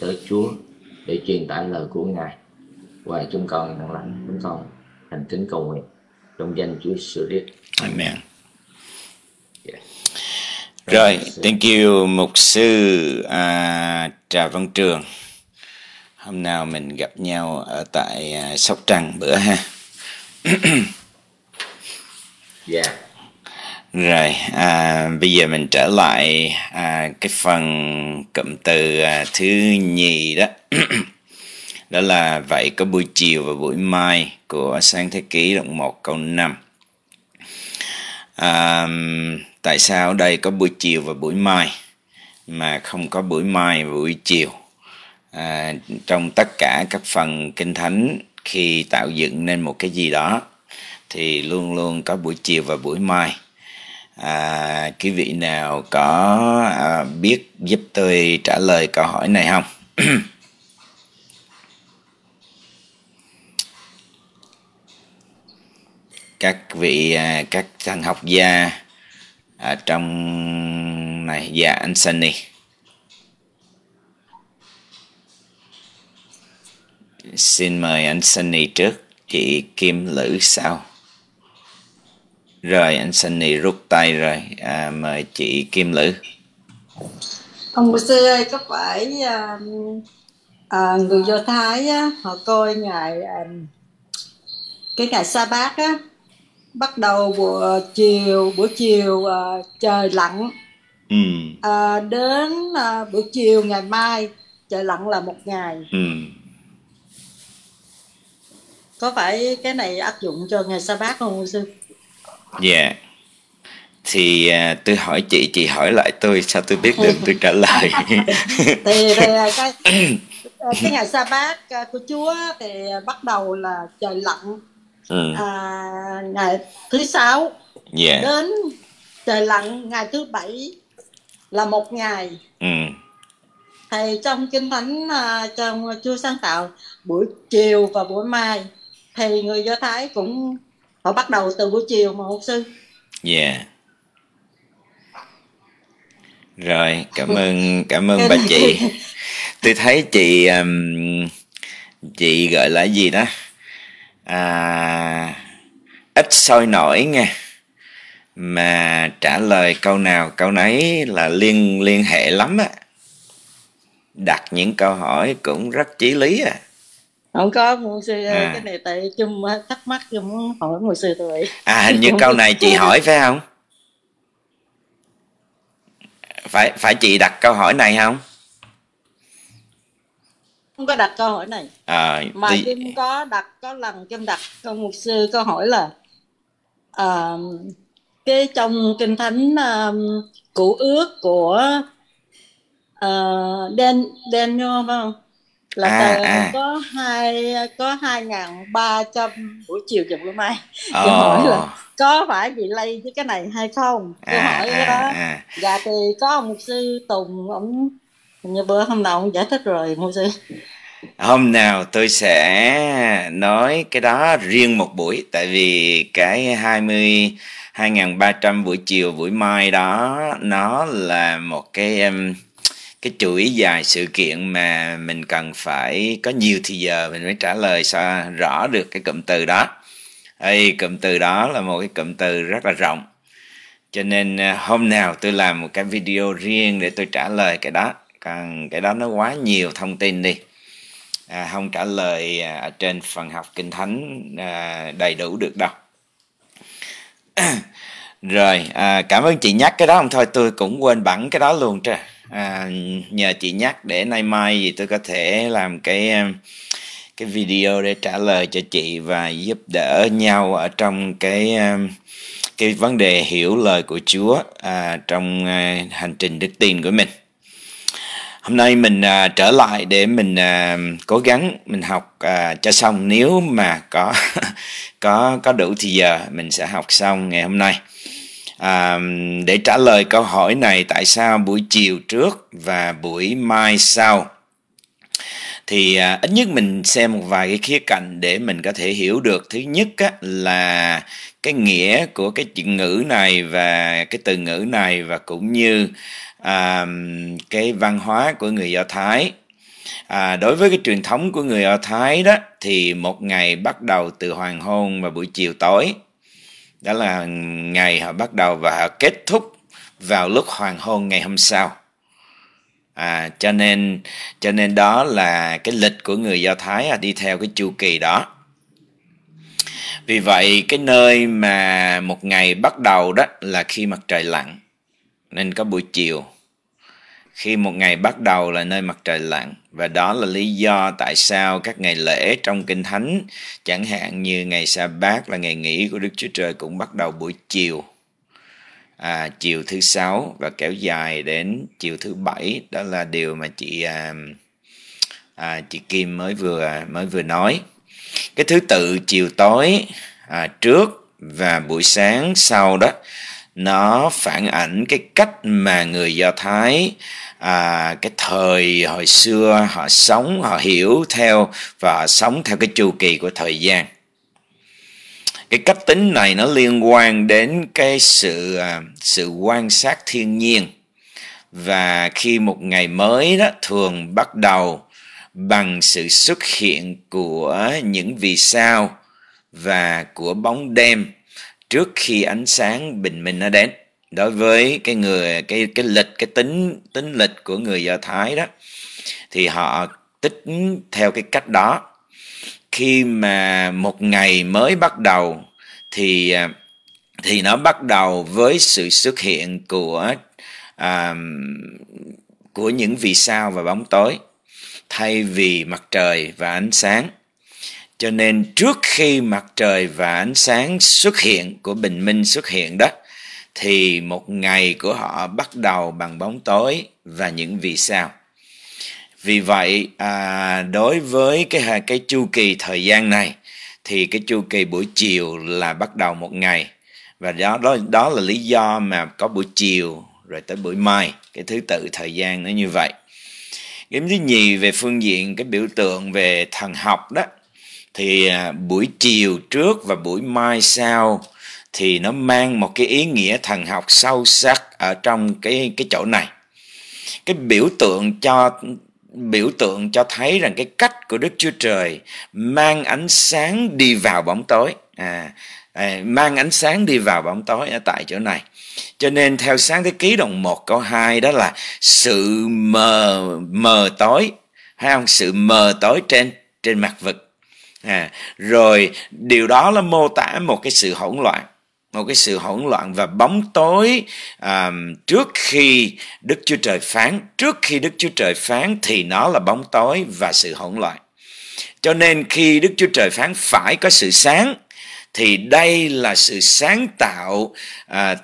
tới Chúa để truyền tải lời của Ngài và chúng con nhận lãnh chúng con thành kính cầu nguyện trong danh Chúa sự Christ. Amen. Yeah. Rồi, thank you mục sư à, Trà Văn Trường. Hôm nào mình gặp nhau ở tại à, Sóc Trăng bữa ha. Yeah. Rồi, à, bây giờ mình trở lại à, cái phần cụm từ à, thứ nhì đó. đó là vậy có buổi chiều và buổi mai của sáng thế ký đoạn 1 câu 5. À, tại sao ở đây có buổi chiều và buổi mai mà không có buổi mai và buổi chiều? À, trong tất cả các phần kinh thánh khi tạo dựng nên một cái gì đó thì luôn luôn có buổi chiều và buổi mai à, quý vị nào có à, biết giúp tôi trả lời câu hỏi này không? Các vị à, các thằng học gia ở trong này dạ anh Sunny. Xin mời anh Sunny trước chị Kim Lữ sau rồi anh Sunny rút tay rồi. À, mời chị Kim Lữ. Ông mục sư ơi có phải à, à, người do thái á, họ coi ngày à, cái ngày sa bát á bắt đầu buổi chiều buổi chiều à, trời lặn. Ừ. À, đến à, buổi chiều ngày mai trời lặn là một ngày. Ừ. Có phải cái này áp dụng cho ngày sa bát không sư dạ. Thì à, tôi hỏi chị chị hỏi lại tôi sao tôi biết được tôi trả lời? Thì, thì à, cái cái ngày sa bát à, của Chúa thì bắt đầu là trời lặn ừ. À, ngày thứ sáu dạ. đến trời lặn ngày thứ bảy là một ngày. Ừ. Thầy trong kinh thánh à, trong Chúa sáng tạo buổi chiều và buổi mai thì người Do Thái cũng họ bắt đầu từ buổi chiều mà mục sư. Dạ. Rồi cảm ơn cảm ơn bà chị. Tôi thấy chị um, chị gọi là gì đó? À, ít sôi nổi nha. Mà trả lời câu nào câu nấy là liên liên hệ lắm á. Đặt những câu hỏi cũng rất chí lý à không có mục sư À. cái này tại chung thắc mắc chung muốn hỏi mục sư tôi à hình như câu này chị hỏi phải không? Phải phải chị đặt câu hỏi này không? Không có đặt câu hỏi này. À, mà thì- Kim có đặt có lần Kim đặt câu mục sư câu hỏi là à, cái trong kinh thánh um, cựu ước của uh, Dan Daniel phải không là À, tờ- à. có hai có hai ngàn ba trăm buổi chiều và buổi mai. Kim hỏi là có phải bị lây với cái này hay không? Kim à, hỏi à, đó. à. dạ thì có ông mục sư Tùng ông như bữa hôm nào ông giải thích rồi mục sư. Hôm nào tôi sẽ nói cái đó riêng một buổi tại vì cái 20 2300 buổi chiều buổi mai đó nó là một cái um, cái chuỗi dài sự kiện mà mình cần phải có nhiều thì giờ mình mới trả lời sao rõ được cái cụm từ đó. Ê, cụm từ đó là một cái cụm từ rất là rộng. Cho nên à, hôm nào tôi làm một cái video riêng để tôi trả lời cái đó. Còn cái đó nó quá nhiều thông tin đi. À, không trả lời à, ở trên phần học kinh thánh à, đầy đủ được đâu. Rồi à, cảm ơn chị nhắc cái đó không thôi tôi cũng quên bẵng cái đó luôn trời à, nhờ chị nhắc để nay mai gì tôi có thể làm cái à, cái video để trả lời cho chị và giúp đỡ nhau ở trong cái à, cái vấn đề hiểu lời của Chúa à, trong à, hành trình đức tin của mình. Hôm nay mình à, trở lại để mình à, cố gắng mình học à, cho xong. Nếu mà có có có đủ thì giờ mình sẽ học xong ngày hôm nay à, để trả lời câu hỏi này tại sao buổi chiều trước và buổi mai sau? Thì à, ít nhất mình xem một vài cái khía cạnh để mình có thể hiểu được. Thứ nhất á, là cái nghĩa của cái chữ ngữ này và cái từ ngữ này và cũng như à, cái văn hóa của người do thái. À, đối với cái truyền thống của người Do Thái đó thì một ngày bắt đầu từ hoàng hôn và buổi chiều tối đó là ngày họ bắt đầu và họ kết thúc vào lúc hoàng hôn ngày hôm sau. À, cho nên cho nên đó là cái lịch của người Do Thái à, đi theo cái chu kỳ đó. Vì vậy cái nơi mà một ngày bắt đầu đó là khi mặt trời lặn. Nên có buổi chiều khi một ngày bắt đầu là nơi mặt trời lặn. Và đó là lý do tại sao các ngày lễ trong kinh thánh chẳng hạn như ngày sa bát là ngày nghỉ của đức chúa trời cũng bắt đầu buổi chiều. À, chiều thứ sáu và kéo dài đến chiều thứ bảy. Đó là điều mà chị à, à, chị Kim mới vừa mới vừa nói. Cái thứ tự chiều tối à, trước và buổi sáng sau đó nó phản ảnh cái cách mà người do thái à, cái thời hồi xưa họ sống họ hiểu theo và họ sống theo cái chu kỳ của thời gian. Cái cách tính này nó liên quan đến cái sự à, sự quan sát thiên nhiên. Và khi một ngày mới đó thường bắt đầu bằng sự xuất hiện của những vì sao và của bóng đêm trước khi ánh sáng bình minh nó đến. Đối với cái người cái cái lịch cái tính tính lịch của người do thái đó thì họ tính theo cái cách đó. Khi mà một ngày mới bắt đầu thì à, thì nó bắt đầu với sự xuất hiện của à, của những vì sao và bóng tối thay vì mặt trời và ánh sáng cho nên trước khi mặt trời và ánh sáng xuất hiện của bình minh xuất hiện đó thì một ngày của họ bắt đầu bằng bóng tối và những vì sao. Vì vậy à, đối với cái cái chu kỳ thời gian này thì cái chu kỳ buổi chiều là bắt đầu một ngày. Và đó đó đó là lý do mà có buổi chiều rồi tới buổi mai cái thứ tự thời gian nó như vậy. Cái thứ nhì về phương diện cái biểu tượng về thần học đó thì à, buổi chiều trước và buổi mai sau thì nó mang một cái ý nghĩa thần học sâu sắc ở trong cái cái chỗ này. Cái biểu tượng cho biểu tượng cho thấy rằng cái cách của Đức Chúa Trời mang ánh sáng đi vào bóng tối. À, à mang ánh sáng đi vào bóng tối ở tại chỗ này. Cho nên theo sáng thế ký đồng 1 câu 2 đó là sự mờ mờ tối. Hay không? Sự mờ tối trên trên mặt vực à, rồi điều đó là mô tả một cái sự hỗn loạn một cái sự hỗn loạn và bóng tối à, trước khi Đức Chúa Trời phán. Trước khi Đức Chúa Trời phán thì nó là bóng tối và sự hỗn loạn. Cho nên khi Đức Chúa Trời phán phải có sự sáng thì đây là sự sáng tạo à,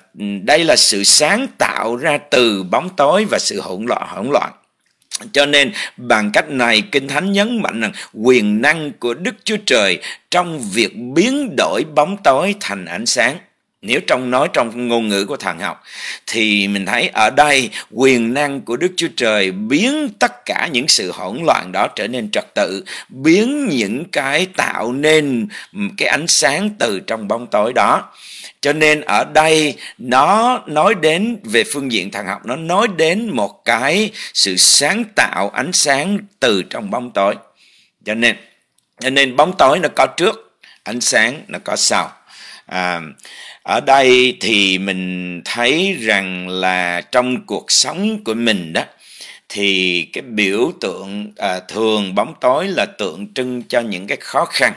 đây là sự sáng tạo ra từ bóng tối và sự hỗn loạn hỗn loạn cho nên bằng cách này Kinh Thánh nhấn mạnh rằng quyền năng của Đức Chúa Trời trong việc biến đổi bóng tối thành ánh sáng nếu trong nói trong ngôn ngữ của thần học thì mình thấy ở đây quyền năng của Đức Chúa Trời biến tất cả những sự hỗn loạn đó trở nên trật tự, biến những cái tạo nên cái ánh sáng từ trong bóng tối đó. Cho nên ở đây nó nói đến về phương diện thần học nó nói đến một cái sự sáng tạo ánh sáng từ trong bóng tối. Cho nên cho nên bóng tối nó có trước, ánh sáng nó có sau. À, ở đây thì mình thấy rằng là trong cuộc sống của mình đó thì cái biểu tượng à, thường bóng tối là tượng trưng cho những cái khó khăn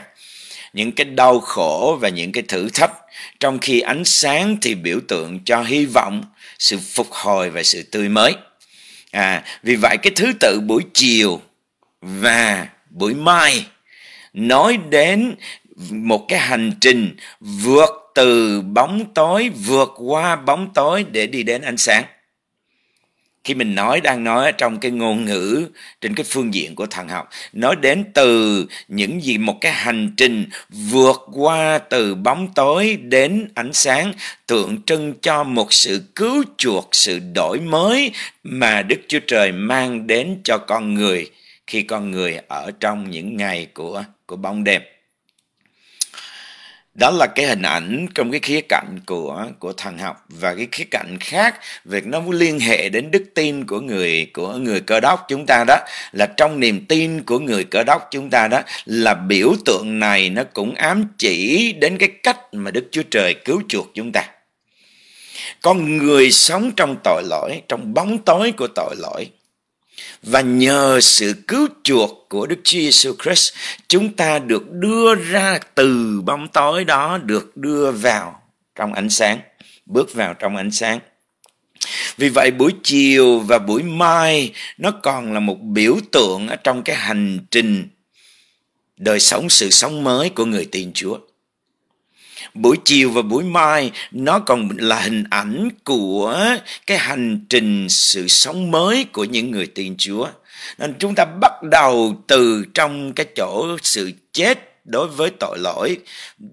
những cái đau khổ và những cái thử thách trong khi ánh sáng thì biểu tượng cho hy vọng, sự phục hồi và sự tươi mới. À vì vậy cái thứ tự buổi chiều và buổi mai nói đến một cái hành trình vượt từ bóng tối, vượt qua bóng tối để đi đến ánh sáng khi mình nói, đang nói trong cái ngôn ngữ trên cái phương diện của thần học, nói đến từ những gì một cái hành trình vượt qua từ bóng tối đến ánh sáng, tượng trưng cho một sự cứu chuộc, sự đổi mới mà đức chúa trời mang đến cho con người khi con người ở trong những ngày của của bóng đêm đó là cái hình ảnh trong cái khía cạnh của của thần học và cái khía cạnh khác việc nó liên hệ đến đức tin của người của người cơ đốc chúng ta đó. Là trong niềm tin của người cơ đốc chúng ta đó, là biểu tượng này nó cũng ám chỉ đến cái cách mà Đức Chúa Trời cứu chuộc chúng ta. Con người sống trong tội lỗi, trong bóng tối của tội lỗi và nhờ sự cứu chuộc của Đức Chúa Giêsu Christ, chúng ta được đưa ra từ bóng tối đó được đưa vào trong ánh sáng, bước vào trong ánh sáng. Vì vậy buổi chiều và buổi mai nó còn là một biểu tượng ở trong cái hành trình đời sống sự sống mới của người tin Chúa buổi chiều và buổi mai nó còn là hình ảnh của cái hành trình sự sống mới của những người tin Chúa. Nên chúng ta bắt đầu từ trong cái chỗ sự chết đối với tội lỗi,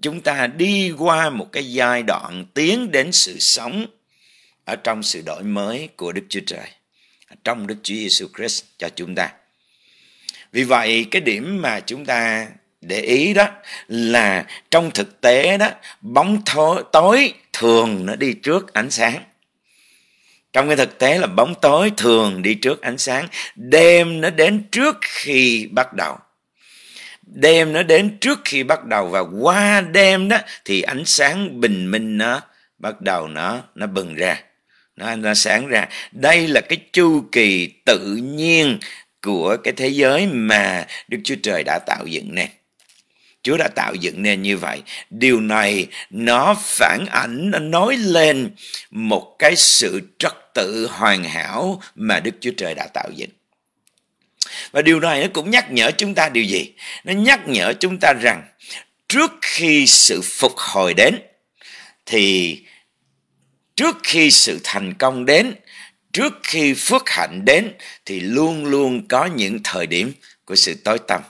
chúng ta đi qua một cái giai đoạn tiến đến sự sống ở trong sự đổi mới của Đức Chúa Trời, trong Đức Chúa Giêsu Christ cho chúng ta. Vì vậy cái điểm mà chúng ta để ý đó là trong thực tế đó, bóng tối thường nó đi trước ánh sáng. Trong cái thực tế là bóng tối thường đi trước ánh sáng, đêm nó đến trước khi bắt đầu. Đêm nó đến trước khi bắt đầu và qua đêm đó thì ánh sáng bình minh nó bắt đầu nó nó bừng ra. Nó nó sáng ra. Đây là cái chu kỳ tự nhiên của cái thế giới mà Đức Chúa Trời đã tạo dựng nên Chúa đã tạo dựng nên như vậy. Điều này nó phản ảnh, nó nói lên một cái sự trật tự hoàn hảo mà Đức Chúa Trời đã tạo dựng. Và điều này nó cũng nhắc nhở chúng ta điều gì? Nó nhắc nhở chúng ta rằng trước khi sự phục hồi đến thì trước khi sự thành công đến, trước khi phước hạnh đến thì luôn luôn có những thời điểm của sự tối tăm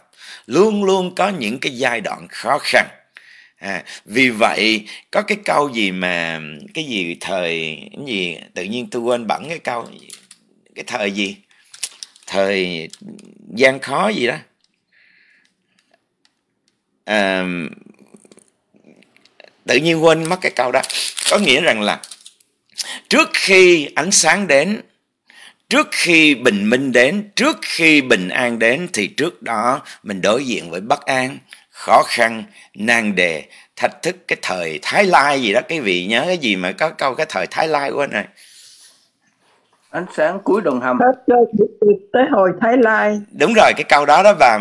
luôn luôn có những cái giai đoạn khó khăn. À, vì vậy có cái câu gì mà cái gì thời cái gì tự nhiên tôi quên bẵng cái câu cái thời gì? Thời gian khó gì đó. À, tự nhiên quên mất cái câu đó. Có nghĩa rằng là trước khi ánh sáng đến trước khi bình minh đến trước khi bình an đến thì trước đó mình đối diện với bất an. Khó khăn nan đề thách thức cái thời thái lai gì đó. Cái vị nhớ cái gì mà có câu cái thời thái lai của này ánh sáng cuối đồng hầm. Hết tới hồi thái lai. Đúng rồi cái câu đó đó và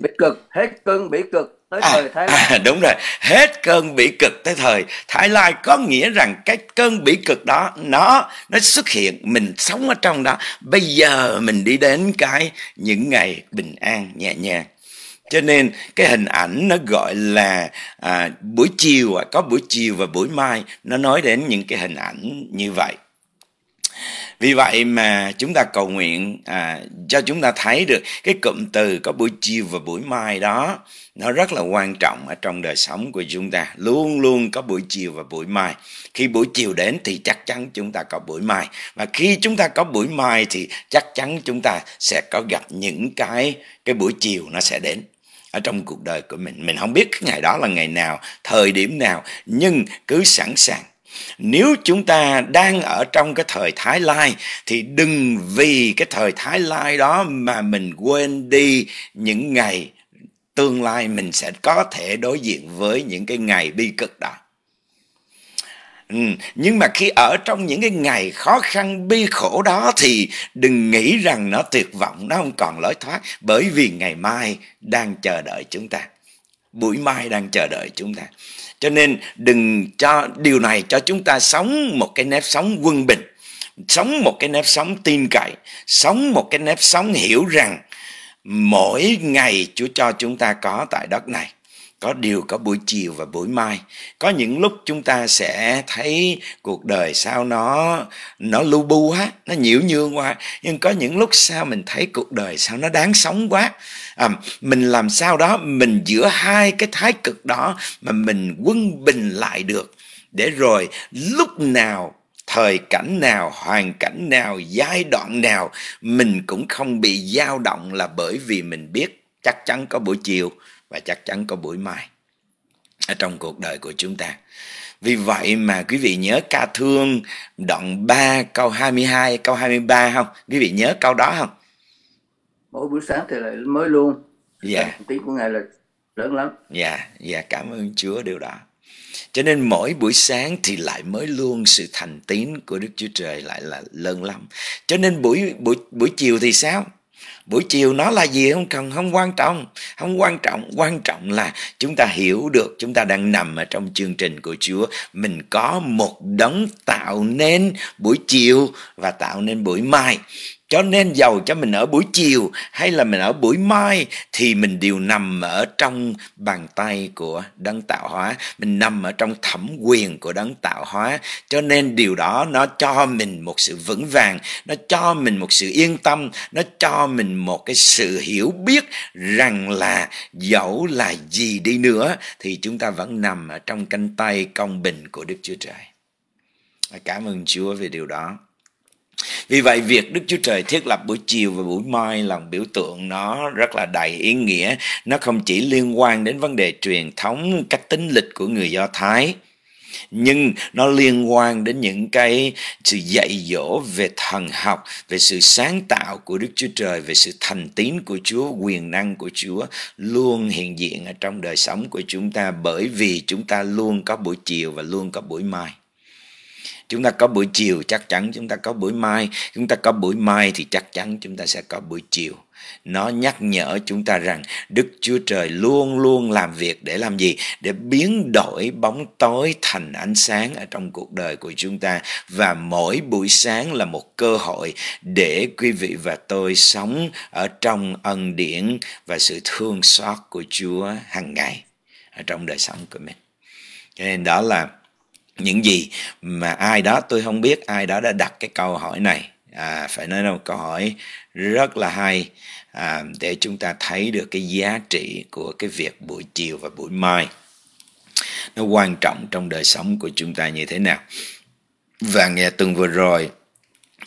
bị cực hết cơn bị cực tới à, thời Thái Lai. À, đúng rồi, hết cơn bị cực tới thời Thái Lai có nghĩa rằng cái cơn bị cực đó nó nó xuất hiện mình sống ở trong đó. Bây giờ mình đi đến cái những ngày bình an nhẹ nhàng. Cho nên cái hình ảnh nó gọi là à, buổi chiều có buổi chiều và buổi mai nó nói đến những cái hình ảnh như vậy vì vậy mà chúng ta cầu nguyện à, cho chúng ta thấy được cái cụm từ có buổi chiều và buổi mai đó nó rất là quan trọng ở trong đời sống của chúng ta. Luôn luôn có buổi chiều và buổi mai. Khi buổi chiều đến thì chắc chắn chúng ta có buổi mai. Và khi chúng ta có buổi mai thì chắc chắn chúng ta sẽ có gặp những cái cái buổi chiều nó sẽ đến ở trong cuộc đời của mình. Mình không biết cái ngày đó là ngày nào thời điểm nào nhưng cứ sẵn sàng nếu chúng ta đang ở trong cái thời thái lai thì đừng vì cái thời thái lai đó mà mình quên đi những ngày tương lai mình sẽ có thể đối diện với những cái ngày bi cực đó. Ừ, nhưng mà khi ở trong những cái ngày khó khăn bi khổ đó thì đừng nghĩ rằng nó tuyệt vọng nó không còn lối thoát bởi vì ngày mai đang chờ đợi chúng ta. Buổi mai đang chờ đợi chúng ta cho nên đừng cho, điều này cho chúng ta sống một cái nếp sống quân bình, sống một cái nếp sống tin cậy, sống một cái nếp sống hiểu rằng mỗi ngày chúa cho chúng ta có tại đất này có điều có buổi chiều và buổi mai. Có những lúc chúng ta sẽ thấy cuộc đời sao nó nó lu bu quá nó nhiễu nhương quá. Nhưng có những lúc sao mình thấy cuộc đời sao nó đáng sống quá. À, mình làm sao đó mình giữa hai cái thái cực đó mà mình quân bình lại được. Để rồi lúc nào thời cảnh nào hoàn cảnh nào giai đoạn nào mình cũng không bị dao động là bởi vì mình biết chắc chắn có buổi chiều và chắc chắn có buổi mai ở trong cuộc đời của chúng ta. Vì vậy mà quý vị nhớ ca thương đoạn 3 câu 22 câu 23 không? Quý vị nhớ câu đó không? Mỗi buổi sáng thì lại mới luôn. Dạ. Yeah. tiếng của ngài là lớn lắm. Dạ yeah, dạ yeah, cảm ơn chúa điều đó. Cho nên mỗi buổi sáng thì lại mới luôn sự thành tín của đức chúa trời lại là lớn lắm. Cho nên buổi buổi buổi chiều thì sao buổi chiều nó là gì không cần, không quan trọng. Không quan trọng quan trọng là chúng ta hiểu được, chúng ta đang nằm ở trong chương trình của chúa. Mình có một đấng tạo nên buổi chiều và tạo nên buổi mai cho nên giàu cho mình ở buổi chiều hay là mình ở buổi mai thì mình đều nằm ở trong bàn tay của đấng tạo hóa. Mình nằm ở trong thẩm quyền của đấng tạo hóa. Cho nên điều đó nó cho mình một sự vững vàng, nó cho mình một sự yên tâm, nó cho mình một cái sự hiểu biết rằng là dẫu là gì đi nữa thì chúng ta vẫn nằm ở trong cánh tay công bình của đức chúa trời. Cảm ơn chúa về điều đó vì vậy việc Đức Chúa Trời thiết lập buổi chiều và buổi mai là một biểu tượng nó rất là đầy ý nghĩa. Nó không chỉ liên quan đến vấn đề truyền thống cách tính lịch của người Do Thái, nhưng nó liên quan đến những cái sự dạy dỗ về thần học về sự sáng tạo của đức chúa trời về sự thành tín của chúa quyền năng của chúa luôn hiện diện ở trong đời sống của chúng ta bởi vì chúng ta luôn có buổi chiều và luôn có buổi mai chúng ta có buổi chiều chắc chắn chúng ta có buổi mai. Chúng ta có buổi mai thì chắc chắn chúng ta sẽ có buổi chiều. Nó nhắc nhở chúng ta rằng đức chúa trời luôn luôn làm việc để làm gì? Để biến đổi bóng tối thành ánh sáng ở trong cuộc đời của chúng ta. Và mỗi buổi sáng là một cơ hội để quý vị và tôi sống ở trong ân điển và sự thương xót của chúa hàng ngày ở trong đời sống của mình. Cho nên đó là những gì mà ai đó tôi không biết ai đó đã đặt cái câu hỏi này. À, phải nói là một câu hỏi rất là hay. À, để chúng ta thấy được cái giá trị của cái việc buổi chiều và buổi mai nó quan trọng trong đời sống của chúng ta như thế nào. Và nghe tuần vừa rồi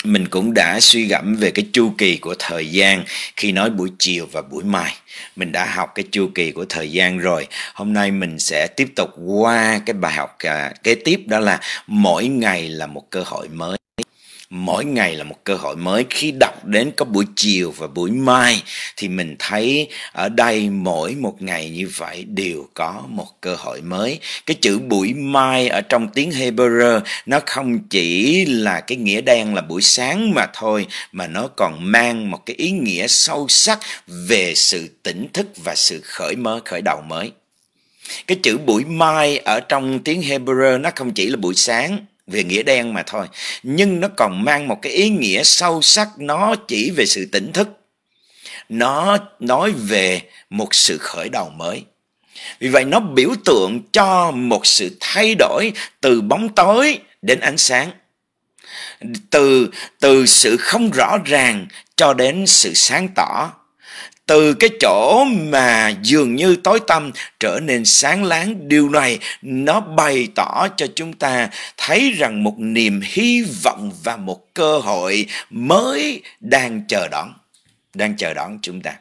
mình cũng đã suy gẫm về cái chu kỳ của thời gian khi nói buổi chiều và buổi mai. Mình đã học cái chu kỳ của thời gian rồi. Hôm nay mình sẽ tiếp tục qua cái bài học à, kế tiếp, đó là mỗi ngày là một cơ hội mới mỗi ngày là một cơ hội mới. Khi đọc đến có buổi chiều và buổi mai thì mình thấy ở đây mỗi một ngày như vậy đều có một cơ hội mới. Cái chữ buổi mai ở trong tiếng Hebrew nó không chỉ là cái nghĩa đen là buổi sáng mà thôi, mà nó còn mang một cái ý nghĩa sâu sắc về sự tỉnh thức và sự khởi mới khởi đầu mới. Cái chữ buổi mai ở trong tiếng Hebrew nó không chỉ là buổi sáng về nghĩa đen mà thôi. Nhưng nó còn mang một cái ý nghĩa sâu sắc, nó chỉ về sự tỉnh thức. Nó nói về một sự khởi đầu mới. Vì vậy nó biểu tượng cho một sự thay đổi từ bóng tối đến ánh sáng. Từ từ sự không rõ ràng cho đến sự sáng tỏ từ cái chỗ mà dường như tối tăm trở nên sáng láng, điều này nó bày tỏ cho chúng ta thấy rằng một niềm hy vọng và một cơ hội mới đang chờ đón, đang chờ đón chúng ta.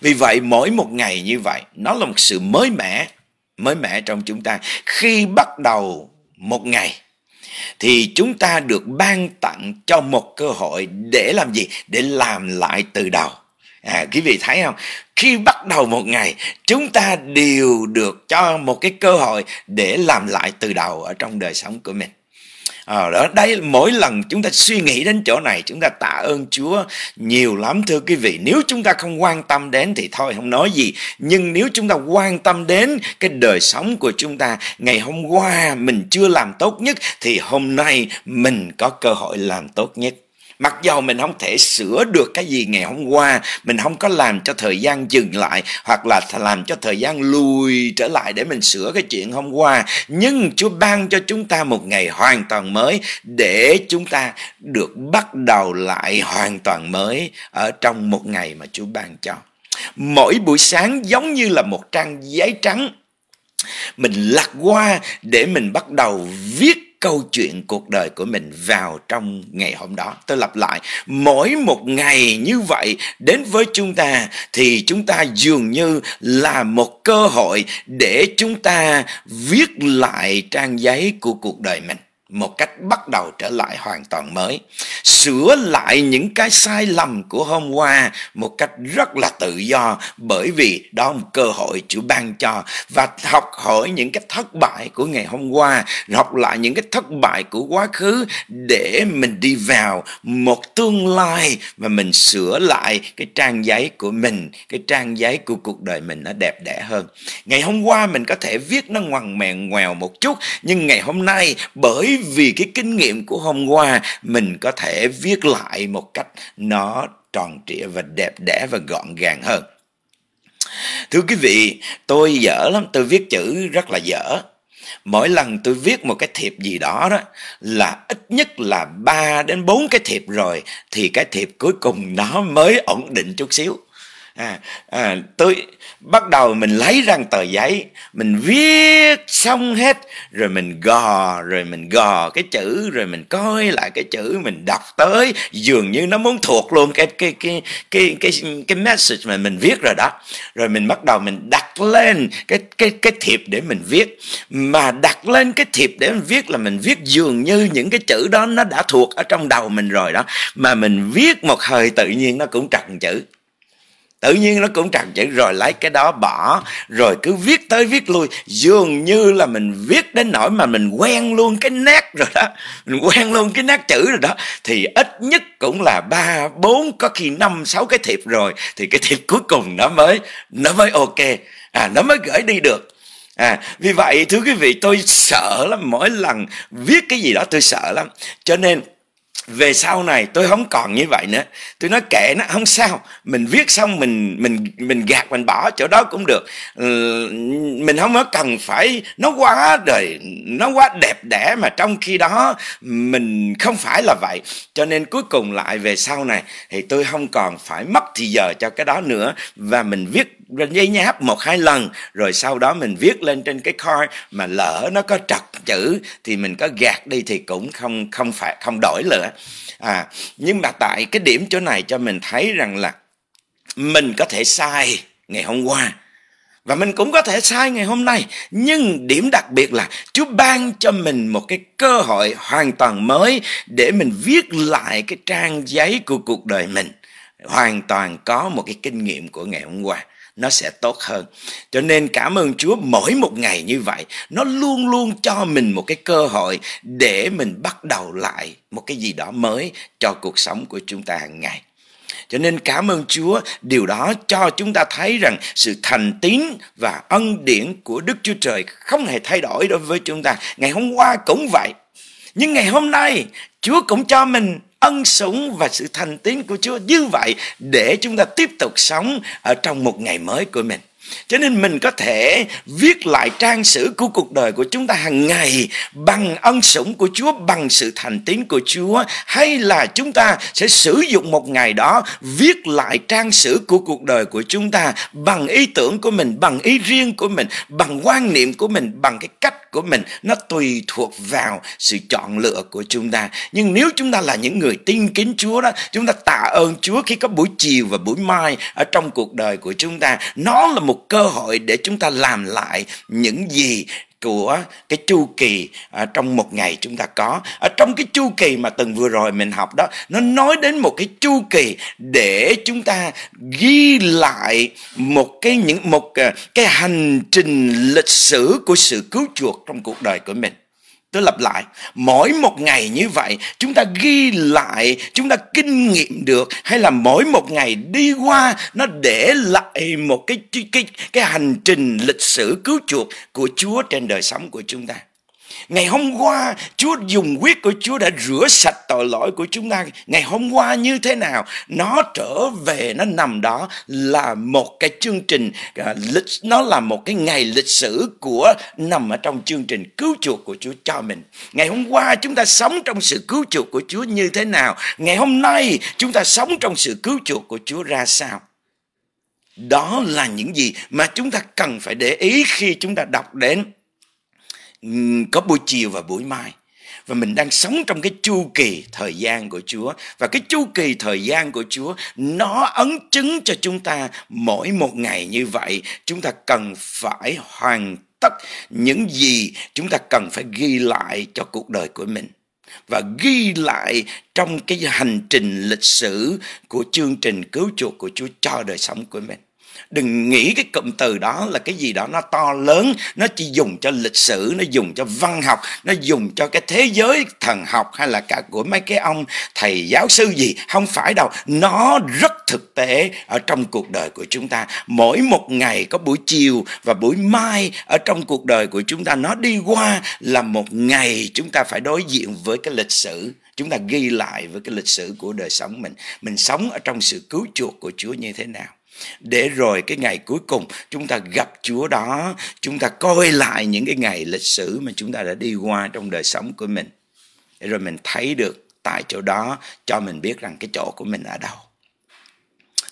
Vì vậy, mỗi một ngày như vậy, nó là một sự mới mẻ mới mẻ trong chúng ta. Khi bắt đầu một ngày, thì chúng ta được ban tặng cho một cơ hội để làm gì? Để làm lại từ đầu à, quý vị thấy không? Khi bắt đầu một ngày chúng ta đều được cho một cái cơ hội để làm lại từ đầu ở trong đời sống của mình. À, đó đây mỗi lần chúng ta suy nghĩ đến chỗ này chúng ta tạ ơn Chúa nhiều lắm thưa quý vị. Nếu chúng ta không quan tâm đến thì thôi không nói gì. Nhưng nếu chúng ta quan tâm đến cái đời sống của chúng ta ngày hôm qua mình chưa làm tốt nhất thì hôm nay mình có cơ hội làm tốt nhất mặc dầu mình không thể sửa được cái gì ngày hôm qua, mình không có làm cho thời gian dừng lại, hoặc là làm cho thời gian lùi trở lại để mình sửa cái chuyện hôm qua, nhưng chúa ban cho chúng ta một ngày hoàn toàn mới để chúng ta được bắt đầu lại hoàn toàn mới ở trong một ngày mà chúa ban cho. Mỗi buổi sáng giống như là một trang giấy trắng, mình lật qua để mình bắt đầu viết câu chuyện cuộc đời của mình vào trong ngày hôm đó. Tôi lặp lại, mỗi một ngày như vậy đến với chúng ta thì chúng ta dường như là một cơ hội để chúng ta viết lại trang giấy của cuộc đời mình một cách bắt đầu trở lại hoàn toàn mới. Sửa lại những cái sai lầm của hôm qua một cách rất là tự do, bởi vì đó là một cơ hội Chúa ban cho. Và học hỏi những cái thất bại của ngày hôm qua, học lại những cái thất bại của quá khứ để mình đi vào một tương lai và mình sửa lại cái trang giấy của mình, cái trang giấy của cuộc đời mình nó đẹp đẽ hơn. Ngày hôm qua mình có thể viết nó ngoằn mèn ngoèo một chút, nhưng ngày hôm nay bởi vì cái kinh nghiệm của hôm qua, mình có thể viết lại một cách nó tròn trịa và đẹp đẽ và gọn gàng hơn. Thưa quý vị, tôi dở lắm, tôi viết chữ rất là dở. Mỗi lần tôi viết một cái thiệp gì đó đó, là ít nhất là 3 đến 4 cái thiệp rồi, thì cái thiệp cuối cùng nó mới ổn định chút xíu à, à, tôi bắt đầu mình lấy răng tờ giấy mình viết xong hết rồi mình gò rồi mình gò cái chữ rồi mình coi lại cái chữ mình đọc tới. Dường như nó muốn thuộc luôn cái cái cái cái cái cái message mà mình viết rồi đó. Rồi mình bắt đầu mình đặt lên cái cái cái thiệp để mình viết. Mà đặt lên cái thiệp để mình viết là mình viết dường như những cái chữ đó nó đã thuộc ở trong đầu mình rồi đó. Mà mình viết một hơi tự nhiên nó cũng trật chữ tự nhiên nó cũng tràn chữ rồi lấy cái đó bỏ rồi cứ viết tới viết lui. Dường như là mình viết đến nỗi mà mình quen luôn cái nét rồi đó. Mình quen luôn cái nét chữ rồi đó. Thì ít nhất cũng là ba bốn có khi năm sáu cái thiệp rồi thì cái thiệp cuối cùng nó mới nó mới ok. À nó mới gửi đi được. À, vì vậy thưa quý vị tôi sợ lắm. Mỗi lần viết cái gì đó tôi sợ lắm. Cho nên về sau này tôi không còn như vậy nữa. Tôi nói kệ nó, không sao. Mình viết xong mình mình mình gạt, mình bỏ chỗ đó cũng được. Mình không có cần phải, nó quá đời, nó quá đẹp đẽ mà trong khi đó mình không phải là vậy. Cho nên cuối cùng lại về sau này thì tôi không còn phải mất thì giờ cho cái đó nữa. Và mình viết dây nháp một hai lần, rồi sau đó mình viết lên trên cái card mà lỡ nó có trật chữ thì mình có gạt đi thì cũng không không phải, không đổi nữa à nhưng mà tại cái điểm chỗ này cho mình thấy rằng là mình có thể sai ngày hôm qua và mình cũng có thể sai ngày hôm nay. Nhưng điểm đặc biệt là chúa ban cho mình một cái cơ hội hoàn toàn mới để mình viết lại cái trang giấy của cuộc đời mình. Hoàn toàn có một cái kinh nghiệm của ngày hôm qua nó sẽ tốt hơn cho nên cảm ơn chúa mỗi một ngày như vậy nó luôn luôn cho mình một cái cơ hội để mình bắt đầu lại một cái gì đó mới cho cuộc sống của chúng ta hàng ngày cho nên cảm ơn Chúa, điều đó cho chúng ta thấy rằng sự thành tín và ân điển của Đức Chúa Trời không hề thay đổi đối với chúng ta. Ngày hôm qua cũng vậy. Nhưng ngày hôm nay, Chúa cũng cho mình ân sủng và sự thành tín của Chúa. Như vậy, để chúng ta tiếp tục sống ở trong một ngày mới của mình cho nên mình có thể viết lại trang sử của cuộc đời của chúng ta hàng ngày bằng ân sủng của Chúa, bằng sự thành tín của Chúa hay là chúng ta sẽ sử dụng một ngày đó viết lại trang sử của cuộc đời của chúng ta bằng ý tưởng của mình, bằng ý riêng của mình, bằng quan niệm của mình, bằng cái cách của mình. Nó tùy thuộc vào sự chọn lựa của chúng ta. Nhưng nếu chúng ta là những người tin kính Chúa đó chúng ta tạ ơn Chúa khi có buổi chiều và buổi mai ở trong cuộc đời của chúng ta nó là một một cơ hội để chúng ta làm lại những gì của cái chu kỳ à, trong một ngày chúng ta có. Ở trong cái chu kỳ mà từng vừa rồi mình học đó nó nói đến một cái chu kỳ để chúng ta ghi lại một cái những một à, cái hành trình lịch sử của sự cứu chuộc trong cuộc đời của mình tôi lặp lại, mỗi một ngày như vậy, chúng ta ghi lại, chúng ta kinh nghiệm được, hay là mỗi một ngày đi qua, nó để lại một cái cái cái hành trình lịch sử cứu chuộc của Chúa trên đời sống của chúng ta. Ngày hôm qua, Chúa dùng huyết của Chúa đã rửa sạch tội lỗi của chúng ta. Ngày hôm qua như thế nào? Nó trở về, nó nằm đó là một cái chương trình à, lịch, nó là một cái ngày lịch sử của, nằm ở trong chương trình cứu chuộc của Chúa cho mình. Ngày hôm qua chúng ta sống trong sự cứu chuộc của Chúa như thế nào? Ngày hôm nay chúng ta sống trong sự cứu chuộc của Chúa ra sao? Đó là những gì mà chúng ta cần phải để ý khi chúng ta đọc đến có buổi chiều và buổi mai. Và mình đang sống trong cái chu kỳ thời gian của Chúa. Và cái chu kỳ thời gian của Chúa, nó ấn chứng cho chúng ta mỗi một ngày như vậy. Chúng ta cần phải hoàn tất những gì chúng ta cần phải ghi lại cho cuộc đời của mình. Và ghi lại trong cái hành trình lịch sử của chương trình cứu chuộc của Chúa cho đời sống của mình đừng nghĩ cái cụm từ đó là cái gì đó nó to lớn, nó chỉ dùng cho lịch sử, nó dùng cho văn học, nó dùng cho cái thế giới thần học hay là cả của mấy cái ông thầy giáo sư gì, không phải đâu. Nó rất thực tế ở trong cuộc đời của chúng ta. Mỗi một ngày có buổi chiều và buổi mai ở trong cuộc đời của chúng ta, nó đi qua là một ngày chúng ta phải đối diện với cái lịch sử. Chúng ta ghi lại với cái lịch sử của đời sống mình. Mình sống ở trong sự cứu chuộc của chúa như thế nào? Để rồi cái ngày cuối cùng chúng ta gặp Chúa đó, chúng ta coi lại những cái ngày lịch sử mà chúng ta đã đi qua trong đời sống của mình. Để rồi mình thấy được tại chỗ đó cho mình biết rằng cái chỗ của mình ở đâu.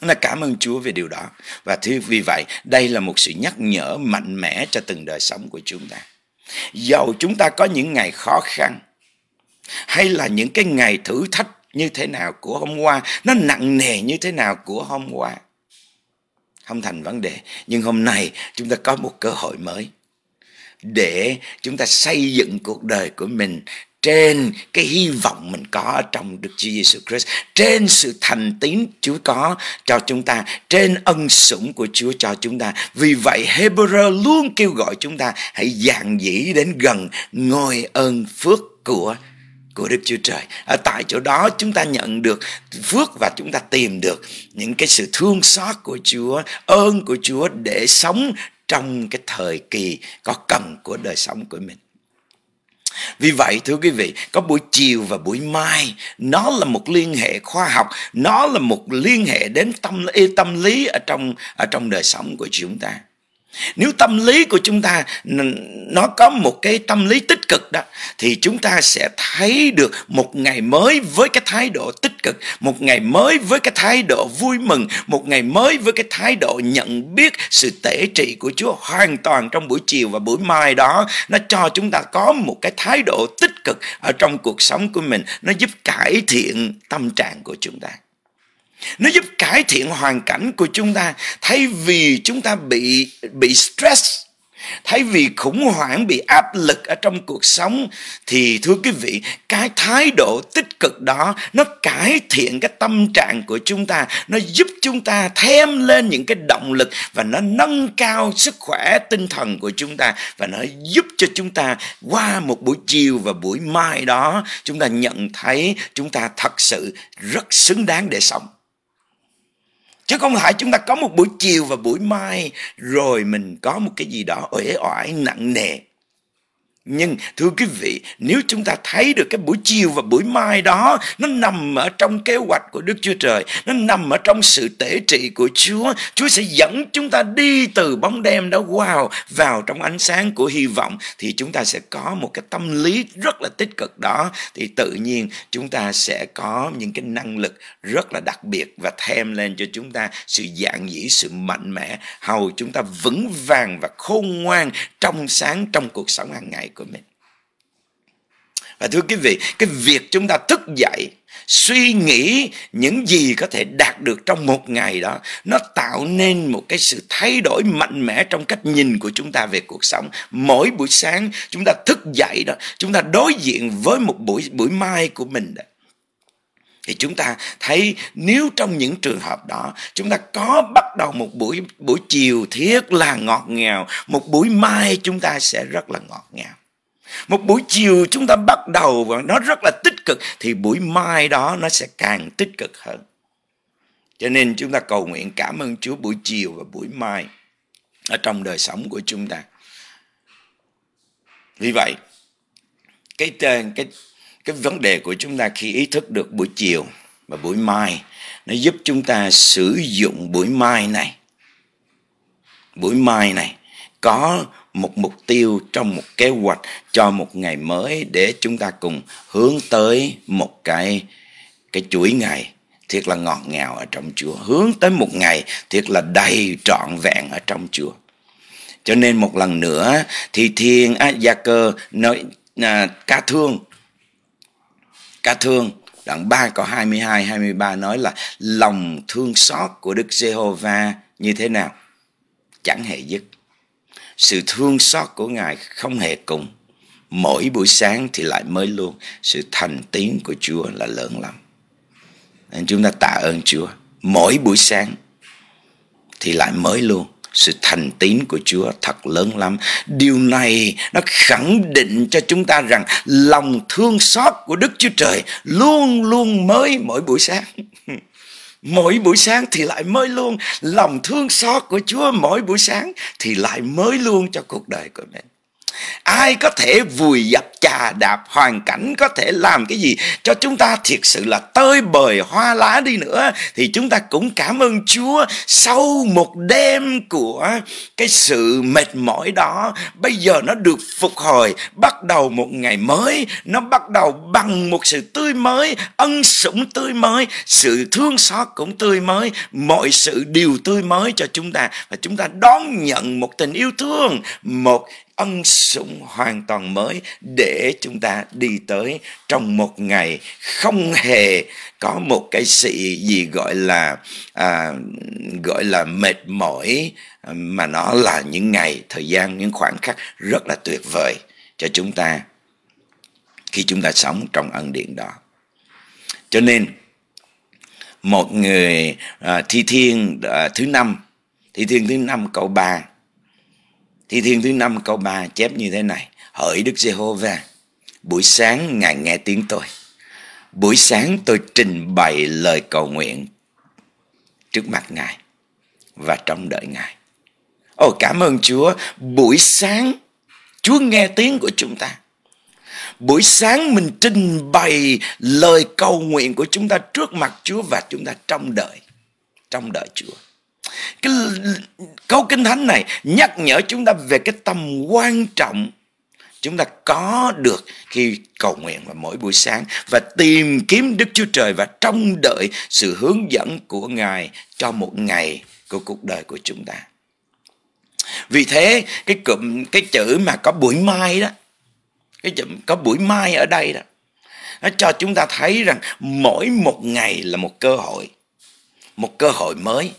Là cảm ơn Chúa về điều đó. Và thứ vì vậy, đây là một sự nhắc nhở mạnh mẽ cho từng đời sống của chúng ta. Dầu chúng ta có những ngày khó khăn hay là những cái ngày thử thách như thế nào của hôm qua, nó nặng nề như thế nào của hôm qua không thành vấn đề nhưng hôm nay chúng ta có một cơ hội mới để chúng ta xây dựng cuộc đời của mình trên cái hy vọng mình có ở trong Đức Chúa Giêsu Christ, trên sự thành tín Chúa có cho chúng ta, trên ân sủng của Chúa cho chúng ta. Vì vậy Hebrew luôn kêu gọi chúng ta hãy dạn dĩ đến gần ngôi ơn phước của của Đức Chúa Trời. Ở tại chỗ đó chúng ta nhận được phước và chúng ta tìm được những cái sự thương xót của Chúa, ơn của Chúa để sống trong cái thời kỳ có cần của đời sống của mình. Vì vậy thưa quý vị, có buổi chiều và buổi mai, nó là một liên hệ khoa học, nó là một liên hệ đến tâm tâm lý ở trong ở trong đời sống của chúng ta nếu tâm lý của chúng ta nó có một cái tâm lý tích cực đó, thì chúng ta sẽ thấy được một ngày mới với cái thái độ tích cực, một ngày mới với cái thái độ vui mừng, một ngày mới với cái thái độ nhận biết sự tể trị của chúa hoàn toàn trong buổi chiều và buổi mai đó. Nó cho chúng ta có một cái thái độ tích cực ở trong cuộc sống của mình. Nó giúp cải thiện tâm trạng của chúng ta nó giúp cải thiện hoàn cảnh của chúng ta, thay vì chúng ta bị bị stress, thay vì khủng hoảng, bị áp lực ở trong cuộc sống, thì thưa quý vị, cái thái độ tích cực đó, nó cải thiện cái tâm trạng của chúng ta, nó giúp chúng ta thêm lên những cái động lực và nó nâng cao sức khỏe tinh thần của chúng ta và nó giúp cho chúng ta qua một buổi chiều và buổi mai đó, chúng ta nhận thấy chúng ta thật sự rất xứng đáng để sống chứ không phải chúng ta có một buổi chiều và buổi mai rồi mình có một cái gì đó uể oải, nặng nề nhưng thưa quý vị, nếu chúng ta thấy được cái buổi chiều và buổi mai đó nó nằm ở trong kế hoạch của Đức Chúa Trời, nó nằm ở trong sự tể trị của Chúa, Chúa sẽ dẫn chúng ta đi từ bóng đêm đó wow vào trong ánh sáng của hy vọng thì chúng ta sẽ có một cái tâm lý rất là tích cực đó. Thì tự nhiên chúng ta sẽ có những cái năng lực rất là đặc biệt và thêm lên cho chúng ta sự dạng dĩ, sự mạnh mẽ, hầu chúng ta vững vàng và khôn ngoan trong sáng trong cuộc sống hàng ngày của mình. Và thưa quý vị, cái việc chúng ta thức dậy, suy nghĩ những gì có thể đạt được trong một ngày đó, nó tạo nên một cái sự thay đổi mạnh mẽ trong cách nhìn của chúng ta về cuộc sống. Mỗi buổi sáng chúng ta thức dậy đó, chúng ta đối diện với một buổi buổi mai của mình đó. Thì chúng ta thấy nếu trong những trường hợp đó, chúng ta có bắt đầu một buổi buổi chiều thiết là ngọt ngào, một buổi mai chúng ta sẽ rất là ngọt ngào một buổi chiều chúng ta bắt đầu và nó rất là tích cực, thì buổi mai đó nó sẽ càng tích cực hơn. Cho nên chúng ta cầu nguyện cảm ơn Chúa buổi chiều và buổi mai ở trong đời sống của chúng ta. Vì vậy, cái tên, cái cái vấn đề của chúng ta khi ý thức được buổi chiều và buổi mai, nó giúp chúng ta sử dụng buổi mai này. Buổi mai này có một mục tiêu trong một kế hoạch cho một ngày mới để chúng ta cùng hướng tới một cái cái chuỗi ngày thiệt là ngọt ngào ở trong Chúa hướng tới một ngày thiệt là đầy trọn vẹn ở trong Chúa cho nên một lần nữa thì thiên á, gia cơ nói à, ca thương Ca thương đoạn 3 câu 22 23 nói là lòng thương xót của Đức Giê-hô-va như thế nào? Chẳng hề dứt. Sự thương xót của Ngài không hề cùng. Mỗi buổi sáng thì lại mới luôn. Sự thành tín của Chúa là lớn lắm. Nên chúng ta tạ ơn Chúa. Mỗi buổi sáng thì lại mới luôn sự thành tín của Chúa thật lớn lắm. Điều này nó khẳng định cho chúng ta rằng lòng thương xót của Đức Chúa Trời luôn luôn mới mỗi buổi sáng. Mỗi buổi sáng thì lại mới luôn. Lòng thương xót của Chúa mỗi buổi sáng Thì lại mới luôn cho cuộc đời của mình ai có thể vùi dập trà đạp hoàn cảnh, có thể làm cái gì cho chúng ta thiệt sự là tơi bời, hoa lá đi nữa? Thì chúng ta cũng cảm ơn Chúa sau một đêm của cái sự mệt mỏi đó. Bây giờ nó được phục hồi, bắt đầu một ngày mới. Nó bắt đầu bằng một sự tươi mới, ân sủng tươi mới, sự thương xót cũng tươi mới, mọi sự đều tươi mới cho chúng ta. Và chúng ta đón nhận một tình yêu thương, một ân sủng hoàn toàn mới để chúng ta đi tới trong một ngày không hề có một cái sự gì gọi là à, gọi là mệt mỏi mà nó là những ngày thời gian những khoảng khắc rất là tuyệt vời cho chúng ta khi chúng ta sống trong ân điện đó. Cho nên một người à, thi thiên à, thứ năm thi thiên thứ năm câu 3 Thi thiên thứ năm câu 3 chép như thế này. Hỡi Đức Giê-hô-va, buổi sáng Ngài nghe tiếng tôi. Buổi sáng tôi trình bày lời cầu nguyện trước mặt Ngài và trong đợi Ngài. Ồ cảm ơn Chúa, buổi sáng Chúa nghe tiếng của chúng ta. Buổi sáng mình trình bày lời cầu nguyện của chúng ta trước mặt Chúa và chúng ta trong đợi. Trong đợi Chúa cái câu kinh thánh này nhắc nhở chúng ta về cái tầm quan trọng chúng ta có được khi cầu nguyện vào mỗi buổi sáng và tìm kiếm Đức Chúa Trời và trông đợi sự hướng dẫn của Ngài cho một ngày của cuộc đời của chúng ta. Vì thế, cái cụm, cái chữ mà có buổi mai đó, cái chữ có buổi mai ở đây đó, nó cho chúng ta thấy rằng mỗi một ngày là một cơ hội, một cơ hội mới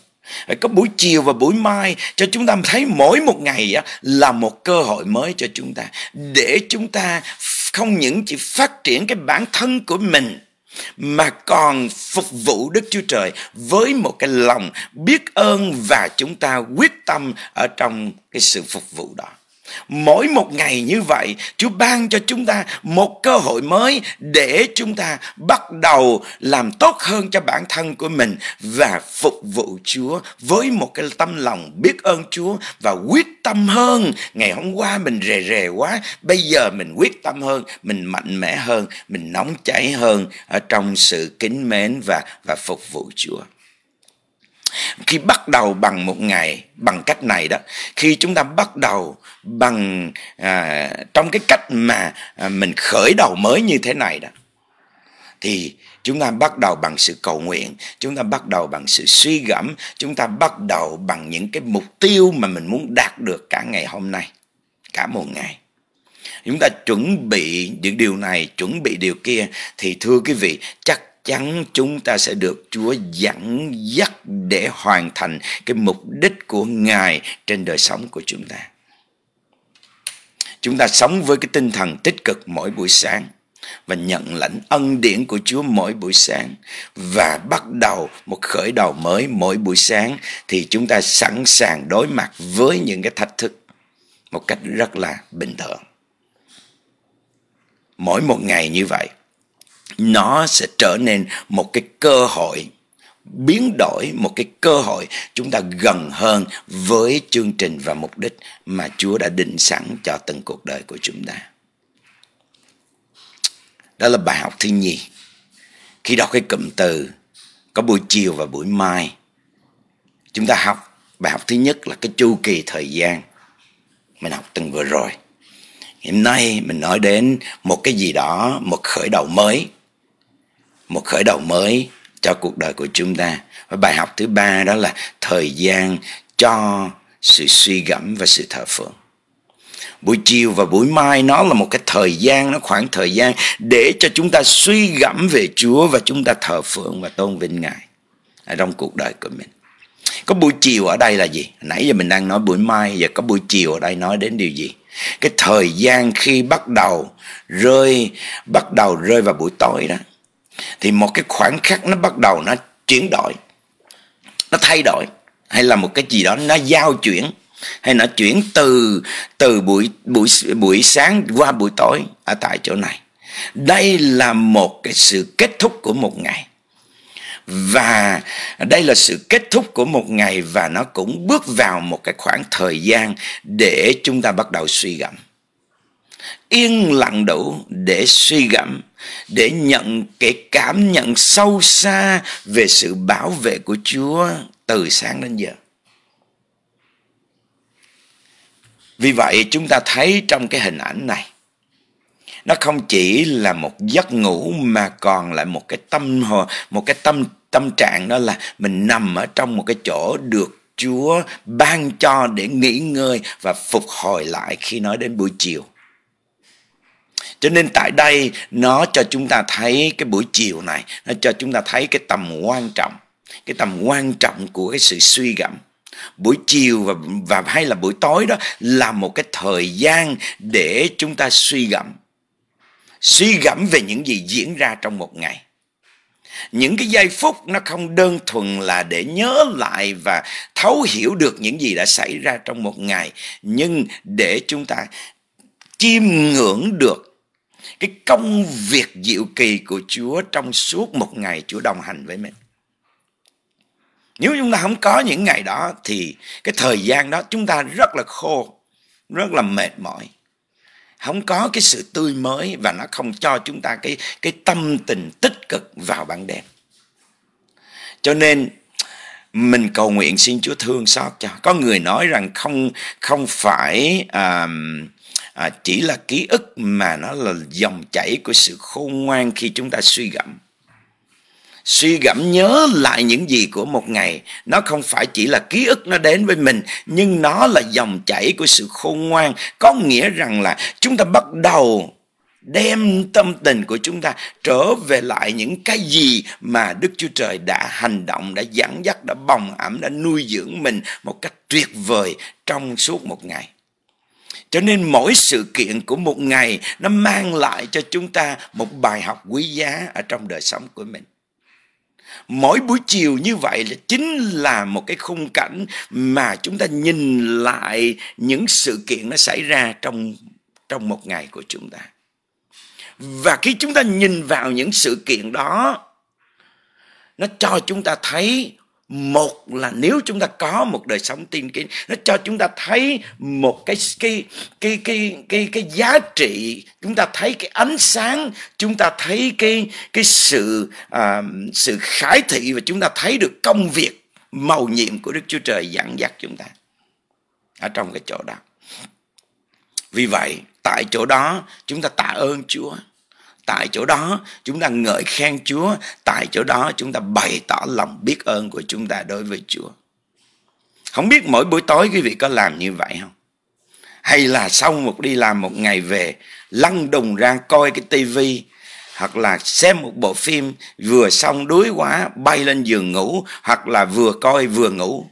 có buổi chiều và buổi mai cho chúng ta thấy mỗi một ngày là một cơ hội mới cho chúng ta. Để chúng ta không những chỉ phát triển cái bản thân của mình, mà còn phục vụ Đức Chúa Trời với một cái lòng biết ơn và chúng ta quyết tâm ở trong cái sự phục vụ đó mỗi một ngày như vậy, chúa ban cho chúng ta một cơ hội mới để chúng ta bắt đầu làm tốt hơn cho bản thân của mình và phục vụ chúa với một cái tâm lòng biết ơn chúa và quyết tâm hơn. Ngày hôm qua mình rề rề quá, bây giờ mình quyết tâm hơn, mình mạnh mẽ hơn, mình nóng cháy hơn ở trong sự kính mến và và phục vụ chúa khi bắt đầu bằng một ngày bằng cách này đó khi chúng ta bắt đầu bằng à, trong cái cách mà à, mình khởi đầu mới như thế này đó thì chúng ta bắt đầu bằng sự cầu nguyện chúng ta bắt đầu bằng sự suy gẫm chúng ta bắt đầu bằng những cái mục tiêu mà mình muốn đạt được cả ngày hôm nay cả một ngày. Chúng ta chuẩn bị những điều này chuẩn bị điều kia thì thưa quý vị chắc chắn chúng ta sẽ được Chúa dẫn dắt để hoàn thành cái mục đích của Ngài trên đời sống của chúng ta. Chúng ta sống với cái tinh thần tích cực mỗi buổi sáng và nhận lãnh ân điển của Chúa mỗi buổi sáng và bắt đầu một khởi đầu mới mỗi buổi sáng thì chúng ta sẵn sàng đối mặt với những cái thách thức một cách rất là bình thường. Mỗi một ngày như vậy nó sẽ trở nên một cái cơ hội biến đổi một cái cơ hội chúng ta gần hơn với chương trình và mục đích mà Chúa đã định sẵn cho từng cuộc đời của chúng ta. Đó là bài học thứ nhì. Khi đọc cái cụm từ có buổi chiều và buổi mai, chúng ta học bài học thứ nhất là cái chu kỳ thời gian mình học từng vừa rồi. Hiện nay mình nói đến một cái gì đó, một khởi đầu mới một khởi đầu mới cho cuộc đời của chúng ta. Và bài học thứ ba đó là thời gian cho sự suy gẫm và sự thờ phượng. Buổi chiều và buổi mai nó là một cái thời gian, nó khoảng thời gian để cho chúng ta suy gẫm về Chúa và chúng ta thờ phượng và tôn vinh Ngài ở trong cuộc đời của mình. Có buổi chiều ở đây là gì? Nãy giờ mình đang nói buổi mai, giờ có buổi chiều ở đây nói đến điều gì? Cái thời gian khi bắt đầu rơi, bắt đầu rơi vào buổi tối đó thì một cái khoảnh khắc nó bắt đầu nó chuyển đổi, nó thay đổi, hay là một cái gì đó nó giao chuyển, hay nó chuyển từ từ buổi buổi buổi sáng qua buổi tối ở tại chỗ này. Đây là một cái sự kết thúc của một ngày. Và đây là sự kết thúc của một ngày và nó cũng bước vào một cái khoảng thời gian để chúng ta bắt đầu suy gẫm yên lặng đủ để suy gẫm để nhận cái cảm nhận sâu xa về sự bảo vệ của Chúa từ sáng đến giờ. Vì vậy chúng ta thấy trong cái hình ảnh này nó không chỉ là một giấc ngủ mà còn lại một cái tâm hồn, một cái tâm tâm trạng đó là mình nằm ở trong một cái chỗ được Chúa ban cho để nghỉ ngơi và phục hồi lại khi nói đến buổi chiều. Cho nên tại đây nó cho chúng ta thấy cái buổi chiều này, nó cho chúng ta thấy cái tầm quan trọng, cái tầm quan trọng của cái sự suy gẫm. Buổi chiều và và hay là buổi tối đó là một cái thời gian để chúng ta suy gẫm. Suy gẫm về những gì diễn ra trong một ngày. Những cái giây phút nó không đơn thuần là để nhớ lại và thấu hiểu được những gì đã xảy ra trong một ngày nhưng để chúng ta chiêm ngưỡng được cái công việc diệu kỳ của Chúa trong suốt một ngày Chúa đồng hành với mình. Nếu chúng ta không có những ngày đó thì cái thời gian đó chúng ta rất là khô, rất là mệt mỏi. Không có cái sự tươi mới và nó không cho chúng ta cái cái tâm tình tích cực vào ban đêm. Cho nên mình cầu nguyện xin Chúa thương xót cho. Có người nói rằng không không phải uh, à, chỉ là ký ức mà nó là dòng chảy của sự khôn ngoan khi chúng ta suy gẫm. Suy gẫm nhớ lại những gì của một ngày. Nó không phải chỉ là ký ức nó đến với mình nhưng nó là dòng chảy của sự khôn ngoan. Có nghĩa rằng là chúng ta bắt đầu đem tâm tình của chúng ta trở về lại những cái gì mà Đức Chúa Trời đã hành động, đã dẫn dắt, đã bồng ẩm, đã nuôi dưỡng mình một cách tuyệt vời trong suốt một ngày. Cho nên mỗi sự kiện của một ngày nó mang lại cho chúng ta một bài học quý giá ở trong đời sống của mình. Mỗi buổi chiều như vậy là chính là một cái khung cảnh mà chúng ta nhìn lại những sự kiện nó xảy ra trong trong một ngày của chúng ta. Và khi chúng ta nhìn vào những sự kiện đó, nó cho chúng ta thấy một là nếu chúng ta có một đời sống tin kính nó cho chúng ta thấy một cái cái cái cái cái cái giá trị chúng ta thấy cái ánh sáng chúng ta thấy cái cái sự à, sự khải thị và chúng ta thấy được công việc màu nhiệm của Đức Chúa Trời dẫn dắt chúng ta ở trong cái chỗ đó. Vì vậy tại chỗ đó chúng ta tạ ơn Chúa tại chỗ đó, chúng ta ngợi khen Chúa. Tại chỗ đó, chúng ta bày tỏ lòng biết ơn của chúng ta đối với Chúa. Không biết mỗi buổi tối quý vị có làm như vậy không? Hay là sau một đi làm một ngày về, lăn đùng ra coi cái tivi hoặc là xem một bộ phim, vừa xong đuối quá, bay lên giường ngủ, hoặc là vừa coi vừa ngủ.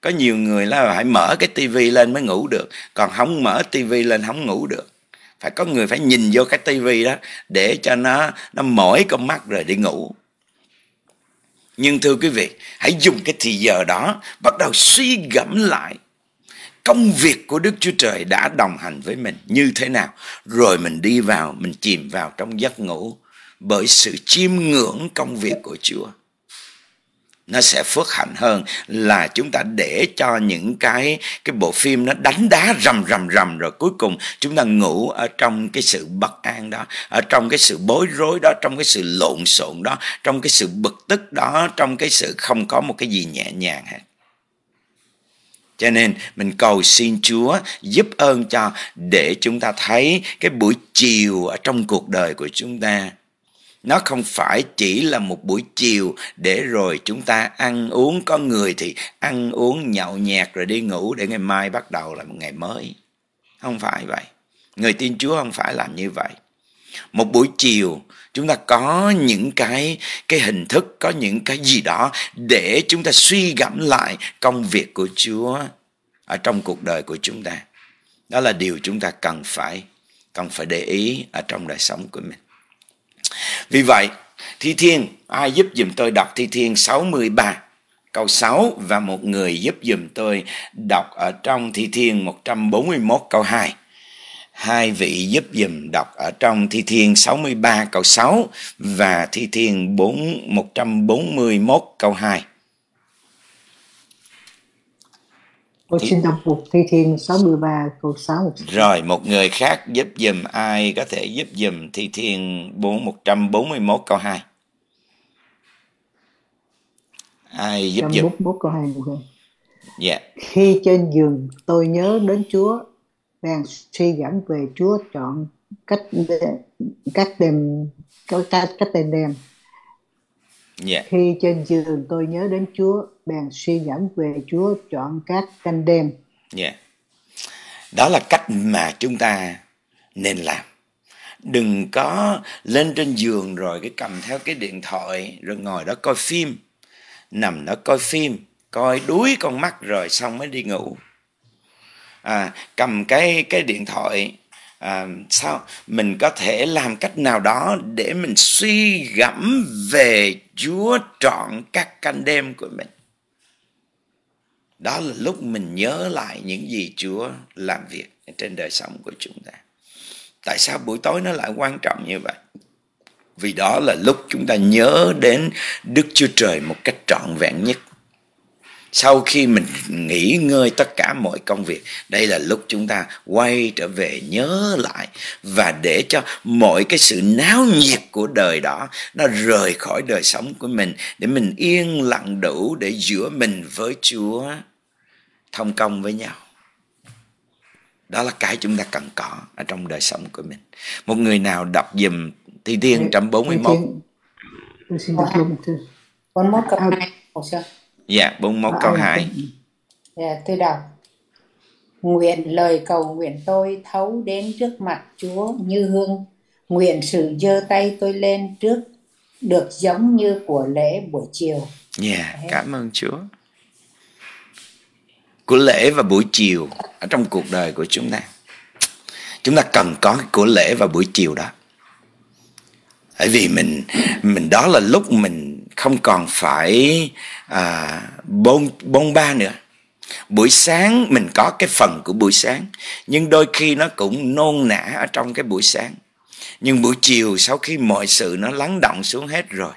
Có nhiều người là phải mở cái tivi lên mới ngủ được, còn không mở tivi lên không ngủ được phải có người phải nhìn vô cái tivi đó để cho nó nó mỏi con mắt rồi đi ngủ. Nhưng thưa quý vị, hãy dùng cái thì giờ đó bắt đầu suy gẫm lại. Công việc của đức chúa trời đã đồng hành với mình như thế nào, rồi mình đi vào, mình chìm vào trong giấc ngủ bởi sự chiêm ngưỡng công việc của chúa nó sẽ phước hạnh hơn là chúng ta để cho những cái cái bộ phim nó đánh đá rầm rầm rầm rồi cuối cùng chúng ta ngủ ở trong cái sự bất an đó, ở trong cái sự bối rối đó, trong cái sự lộn xộn đó, trong cái sự bực tức đó, trong cái sự không có một cái gì nhẹ nhàng hết. Cho nên mình cầu xin Chúa giúp ơn cho, để chúng ta thấy cái buổi chiều ở trong cuộc đời của chúng ta nó không phải chỉ là một buổi chiều để rồi chúng ta ăn uống. Có người thì ăn uống nhậu nhẹt rồi đi ngủ để ngày mai bắt đầu là một ngày mới. Không phải vậy. Người tin chúa không phải làm như vậy. Một buổi chiều, chúng ta có những cái cái hình thức, có những cái gì đó để chúng ta suy gẫm lại công việc của chúa ở trong cuộc đời của chúng ta. Đó là điều chúng ta cần phải cần phải để ý ở trong đời sống của mình vì vậy, thi thiên, ai giúp dùm tôi đọc thi thiên 63 câu 6 và một người giúp dùm tôi đọc ở trong thi thiên 141 câu 2 hai vị giúp dùm đọc ở trong Thi Thiên 63 câu 6 và Thi Thiên 4 141 câu 2. Tôi xin đọc một Thi Thiên 63 câu 6. Rồi, một người khác giúp dùm ai có thể giúp dùm Thi Thiên 4 141 câu 2. Ai giúp dùm? 141 câu 2 được không? Dạ. Yeah. Khi trên giường tôi nhớ đến Chúa đang suy gẫm về Chúa chọn cách cách đêm cách cách tên đêm yeah. Dạ. khi trên giường tôi nhớ đến Chúa bèn suy gẫm về Chúa chọn các canh đêm yeah. Dạ. đó là cách mà chúng ta nên làm đừng có lên trên giường rồi cái cầm theo cái điện thoại rồi ngồi đó coi phim nằm đó coi phim coi đuối con mắt rồi xong mới đi ngủ à, cầm cái cái điện thoại à, sao mình có thể làm cách nào đó để mình suy gẫm về Chúa trọn các canh đêm của mình. Đó là lúc mình nhớ lại những gì Chúa làm việc trên đời sống của chúng ta. Tại sao buổi tối nó lại quan trọng như vậy? Vì đó là lúc chúng ta nhớ đến Đức Chúa Trời một cách trọn vẹn nhất sau khi mình nghỉ ngơi tất cả mọi công việc, đây là lúc chúng ta quay trở về nhớ lại và để cho mọi cái sự náo nhiệt của đời đó nó rời khỏi đời sống của mình, để mình yên lặng đủ để giữa mình với chúa. Thông công với nhau. Đó là cái chúng ta cần có ở trong đời sống của mình. Một người nào đọc dùm thi thiên 141 tôi xin đọc luôn thư. 41 câu 2 Dạ, 41 câu 2. Dạ, tôi đọc. Nguyện lời cầu nguyện tôi thấu đến trước mặt Chúa như hương. Nguyện sự giơ tay tôi lên trước được giống như của lễ buổi chiều. Dạ, yeah, cảm ơn Chúa. Của lễ và buổi chiều ở trong cuộc đời của chúng ta. Chúng ta cần có cái của lễ và buổi chiều đó. Bởi vì mình mình đó là lúc mình không còn phải à, bôn bôn ba nữa. Buổi sáng mình có cái phần của buổi sáng nhưng đôi khi nó cũng nôn nã ở trong cái buổi sáng. Nhưng buổi chiều sau khi mọi sự nó lắng động xuống hết rồi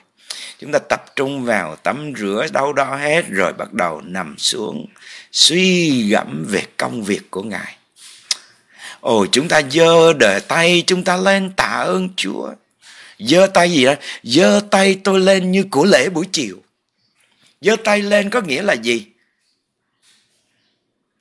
chúng ta tập trung vào tắm rửa đâu đó hết rồi bắt đầu nằm xuống suy gẫm về công việc của ngài. Ồ chúng ta giơ đời tay chúng ta lên tạ ơn chúa giơ tay gì đó. Giơ tay tôi lên như của lễ buổi chiều. Giơ tay lên có nghĩa là gì?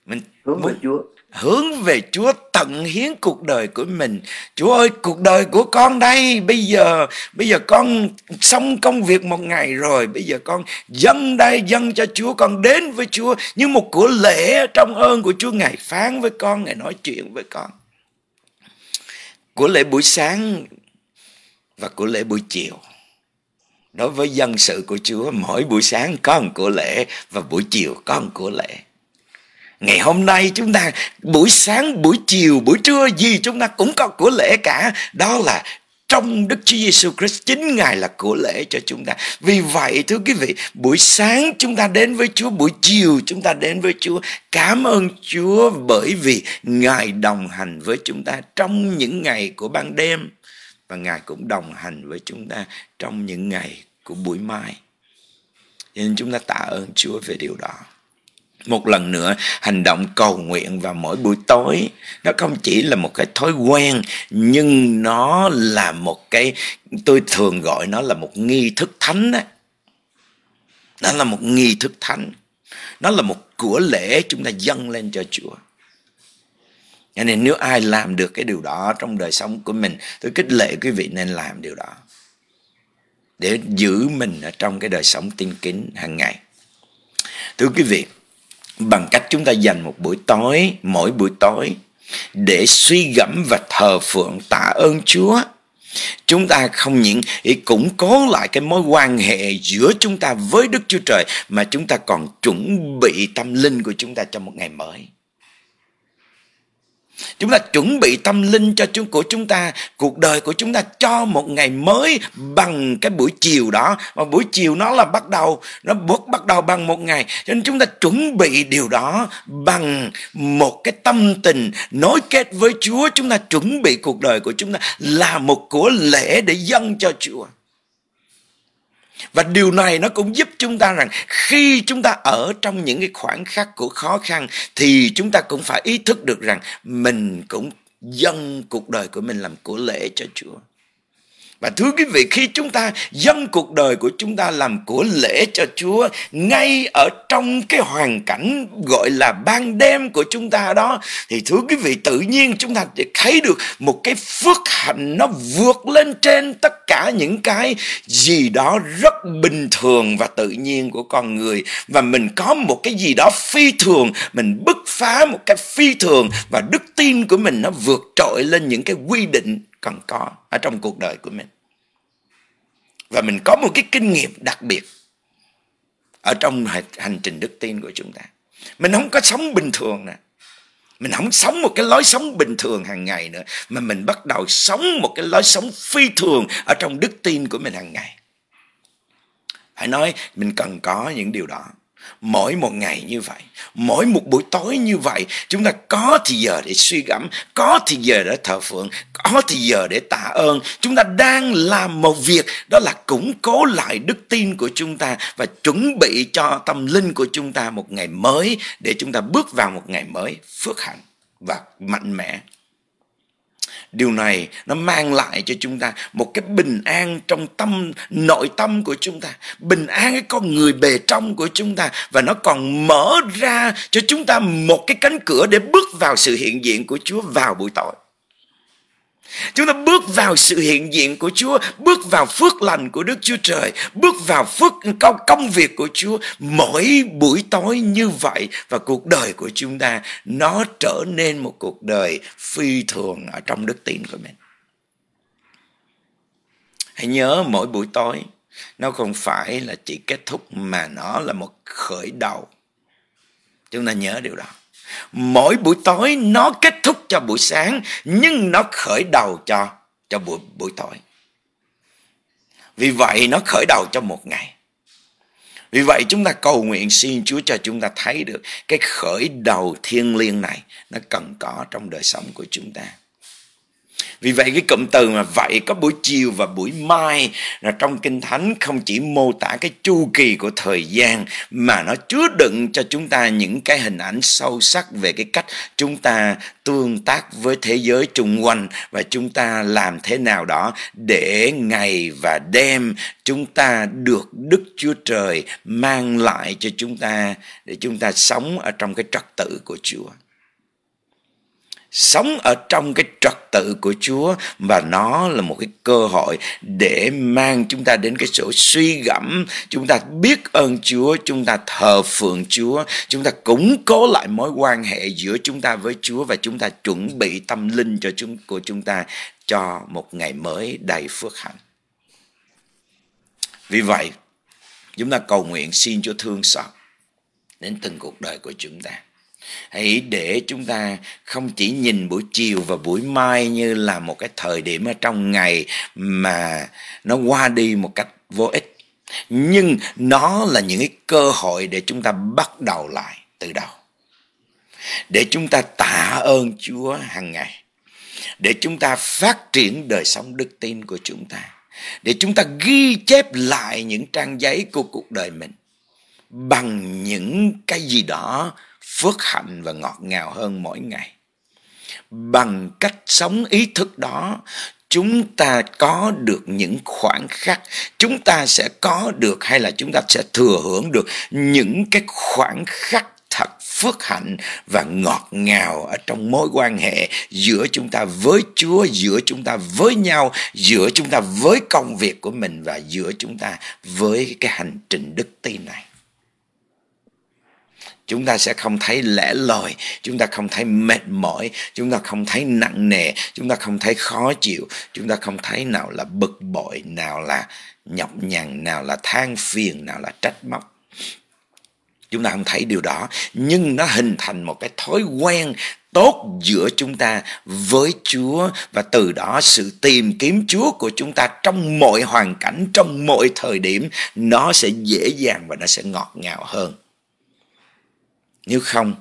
Mình hướng về Chúa. hướng về Chúa tận hiến cuộc đời của mình. Chúa ơi, cuộc đời của con đây, bây giờ bây giờ con xong công việc một ngày rồi, bây giờ con dâng đây dâng cho Chúa, con đến với Chúa như một của lễ trong ơn của Chúa. Ngài phán với con, ngài nói chuyện với con. Của lễ buổi sáng và của lễ buổi chiều đối với dân sự của Chúa mỗi buổi sáng có một của lễ và buổi chiều có một của lễ ngày hôm nay chúng ta buổi sáng buổi chiều buổi trưa gì chúng ta cũng có của lễ cả đó là trong Đức Chúa Giêsu Christ chính Ngài là của lễ cho chúng ta. Vì vậy thưa quý vị, buổi sáng chúng ta đến với Chúa, buổi chiều chúng ta đến với Chúa. Cảm ơn Chúa bởi vì Ngài đồng hành với chúng ta trong những ngày của ban đêm và Ngài cũng đồng hành với chúng ta trong những ngày của buổi mai. Nên chúng ta tạ ơn Chúa về điều đó. Một lần nữa, hành động cầu nguyện vào mỗi buổi tối nó không chỉ là một cái thói quen nhưng nó là một cái tôi thường gọi nó là một nghi thức thánh đó. Nó là một nghi thức thánh. Nó là một của lễ chúng ta dâng lên cho Chúa. Cho nên nếu ai làm được cái điều đó trong đời sống của mình, tôi kích lệ quý vị nên làm điều đó. Để giữ mình ở trong cái đời sống tin kính hàng ngày. Thưa quý vị, bằng cách chúng ta dành một buổi tối, mỗi buổi tối, để suy gẫm và thờ phượng tạ ơn Chúa chúng ta không những củng cố lại cái mối quan hệ giữa chúng ta với Đức Chúa Trời mà chúng ta còn chuẩn bị tâm linh của chúng ta cho một ngày mới. Chúng ta chuẩn bị tâm linh cho chúng của chúng ta, cuộc đời của chúng ta cho một ngày mới bằng cái buổi chiều đó. Và buổi chiều nó là bắt đầu, nó bước bắt đầu bằng một ngày. Cho nên chúng ta chuẩn bị điều đó bằng một cái tâm tình nối kết với Chúa. Chúng ta chuẩn bị cuộc đời của chúng ta là một của lễ để dâng cho Chúa. Và điều này nó cũng giúp chúng ta rằng khi chúng ta ở trong những cái khoảng khắc của khó khăn thì chúng ta cũng phải ý thức được rằng mình cũng dâng cuộc đời của mình làm của lễ cho Chúa. Và thưa quý vị, khi chúng ta dâng cuộc đời của chúng ta làm của lễ cho Chúa, ngay ở trong cái hoàn cảnh gọi là ban đêm của chúng ta đó, thì thưa quý vị, tự nhiên chúng ta sẽ thấy được một cái phước hạnh nó vượt lên trên tất cả những cái gì đó rất bình thường và tự nhiên của con người. Và mình có một cái gì đó phi thường, mình bứt phá một cái phi thường và đức tin của mình nó vượt trội lên những cái quy định cần có ở trong cuộc đời của mình. Và mình có một cái kinh nghiệm đặc biệt ở trong hành trình đức tin của chúng ta. Mình không có sống bình thường nè. Mình không sống một cái lối sống bình thường hàng ngày nữa mà mình bắt đầu sống một cái lối sống phi thường ở trong đức tin của mình hàng ngày hãy nói, mình cần có những điều đó. Mỗi một ngày như vậy, mỗi một buổi tối như vậy, chúng ta có thì giờ để suy gẫm, có thì giờ để thờ phượng, có thì giờ để tạ ơn. Chúng ta đang làm một việc, đó là củng cố lại đức tin của chúng ta và chuẩn bị cho tâm linh của chúng ta một ngày mới, để chúng ta bước vào một ngày mới phước hạnh và mạnh mẽ điều này nó mang lại cho chúng ta một cái bình an trong tâm, nội tâm của chúng ta, bình an cái con người bề trong của chúng ta, và nó còn mở ra cho chúng ta một cái cánh cửa để bước vào sự hiện diện của Chúa vào buổi tối. Chúng ta bước vào sự hiện diện của Chúa, bước vào phước lành của Đức Chúa Trời, bước vào phước công, công việc của Chúa mỗi buổi tối như vậy và cuộc đời của chúng ta nó trở nên một cuộc đời phi thường ở trong đức tin của mình. Hãy nhớ mỗi buổi tối nó không phải là chỉ kết thúc mà nó là một khởi đầu. Chúng ta nhớ điều đó mỗi buổi tối nó kết thúc cho buổi sáng, nhưng nó khởi đầu cho cho buổi buổi tối vì vậy nó khởi đầu cho một ngày vì vậy chúng ta cầu nguyện xin Chúa cho chúng ta thấy được cái khởi đầu thiêng liêng này nó cần có trong đời sống của chúng ta. Vì vậy cái cụm từ mà vậy có buổi chiều và buổi mai là trong Kinh Thánh không chỉ mô tả cái chu kỳ của thời gian mà nó chứa đựng cho chúng ta những cái hình ảnh sâu sắc về cái cách chúng ta tương tác với thế giới xung quanh và chúng ta làm thế nào đó để ngày và đêm chúng ta được Đức Chúa Trời mang lại cho chúng ta để chúng ta sống ở trong cái trật tự của Chúa sống ở trong cái trật tự của Chúa và nó là một cái cơ hội để mang chúng ta đến cái chỗ suy gẫm. Chúng ta biết ơn Chúa, chúng ta thờ phượng Chúa, chúng ta củng cố lại mối quan hệ giữa chúng ta với Chúa và chúng ta chuẩn bị tâm linh cho chúng, của chúng ta cho một ngày mới đầy phước hạnh. Vì vậy, chúng ta cầu nguyện xin Chúa thương xót đến từng cuộc đời của chúng ta hãy để chúng ta không chỉ nhìn buổi chiều và buổi mai như là một cái thời điểm ở trong ngày mà nó qua đi một cách vô ích, nhưng nó là những cái cơ hội để chúng ta bắt đầu lại từ đầu. Để chúng ta tạ ơn chúa hàng ngày. Để chúng ta phát triển đời sống đức tin của chúng ta. Để chúng ta ghi chép lại những trang giấy của cuộc đời mình bằng những cái gì đó phước hạnh và ngọt ngào hơn mỗi ngày. Bằng cách sống ý thức đó chúng ta có được những khoảnh khắc chúng ta sẽ có được hay là chúng ta sẽ thừa hưởng được những cái khoảnh khắc thật phước hạnh và ngọt ngào ở trong mối quan hệ giữa chúng ta với Chúa, giữa chúng ta với nhau, giữa chúng ta với công việc của mình và giữa chúng ta với cái hành trình đức tin này chúng ta sẽ không thấy lẻ loi chúng ta không thấy mệt mỏi chúng ta không thấy nặng nề chúng ta không thấy khó chịu chúng ta không thấy nào là bực bội nào là nhọc nhằn nào là than phiền nào là trách móc chúng ta không thấy điều đó nhưng nó hình thành một cái thói quen tốt giữa chúng ta với Chúa và từ đó sự tìm kiếm Chúa của chúng ta trong mọi hoàn cảnh, trong mọi thời điểm nó sẽ dễ dàng và nó sẽ ngọt ngào hơn. Nếu không,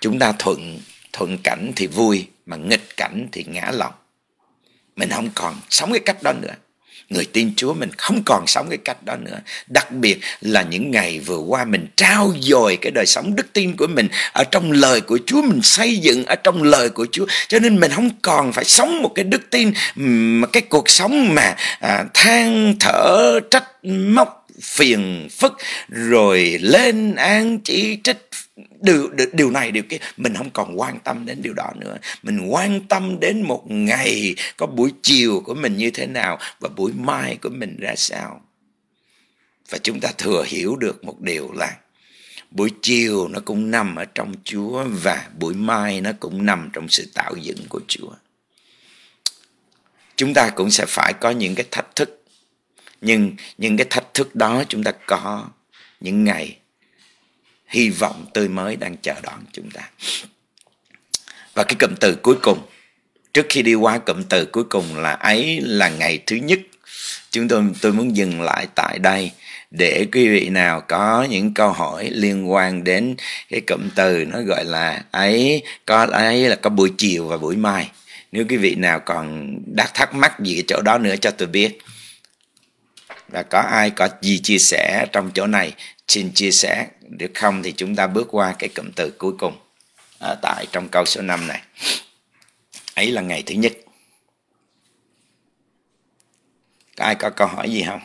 chúng ta thuận thuận cảnh thì vui mà nghịch cảnh thì ngã lòng. Mình không còn sống cái cách đó nữa người tin Chúa mình không còn sống cái cách đó nữa. Đặc biệt là những ngày vừa qua mình trao dồi cái đời sống đức tin của mình ở trong lời của Chúa mình xây dựng ở trong lời của Chúa. Cho nên mình không còn phải sống một cái đức tin mà cái cuộc sống mà à, than thở trách móc phiền phức rồi lên án chỉ trích điều, điều này điều kia mình không còn quan tâm đến điều đó nữa mình quan tâm đến một ngày có buổi chiều của mình như thế nào và buổi mai của mình ra sao và chúng ta thừa hiểu được một điều là buổi chiều nó cũng nằm ở trong Chúa và buổi mai nó cũng nằm trong sự tạo dựng của Chúa. Chúng ta cũng sẽ phải có những cái thách thức. Nhưng những cái thách thức đó chúng ta có những ngày hy vọng tươi mới đang chờ đón chúng ta. Và cái cụm từ cuối cùng, trước khi đi qua cụm từ cuối cùng là ấy là ngày thứ nhất. Chúng tôi tôi muốn dừng lại tại đây để quý vị nào có những câu hỏi liên quan đến cái cụm từ nó gọi là ấy, có ấy là có buổi chiều và buổi mai. Nếu quý vị nào còn đắc thắc mắc gì ở chỗ đó nữa cho tôi biết và có ai có gì chia sẻ trong chỗ này? Xin chia sẻ. Nếu không thì chúng ta bước qua cái cụm từ cuối cùng ở tại trong câu số 5 này. Ấy là ngày thứ nhất. Có ai có câu hỏi gì không?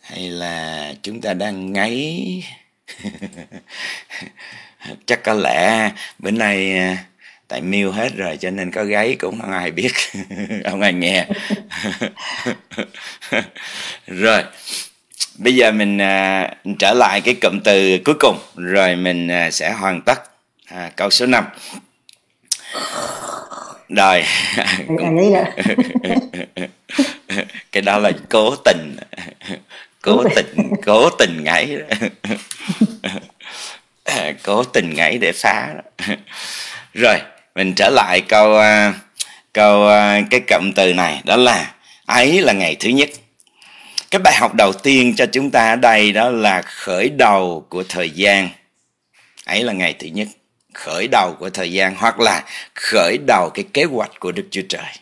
Hay là chúng ta đang ngáy? Chắc có lẽ bữa nay à, tại miêu hết rồi cho nên có gáy cũng không ai biết không ai nghe. Rồi bây giờ mình à, trở lại cái cụm từ cuối cùng rồi mình à, sẽ hoàn tất à, câu số 5 rồi. Cái đó là cố tình cố tình. cố tình ngấy cố tình ngấy để phá rồi mình trở lại câu uh, câu uh, cái cụm từ này đó là ấy là ngày thứ nhất. Cái bài học đầu tiên cho chúng ta ở đây đó là khởi đầu của thời gian. Ấy là ngày thứ nhất. Khởi đầu của thời gian hoặc là khởi đầu cái kế hoạch của đức chúa trời.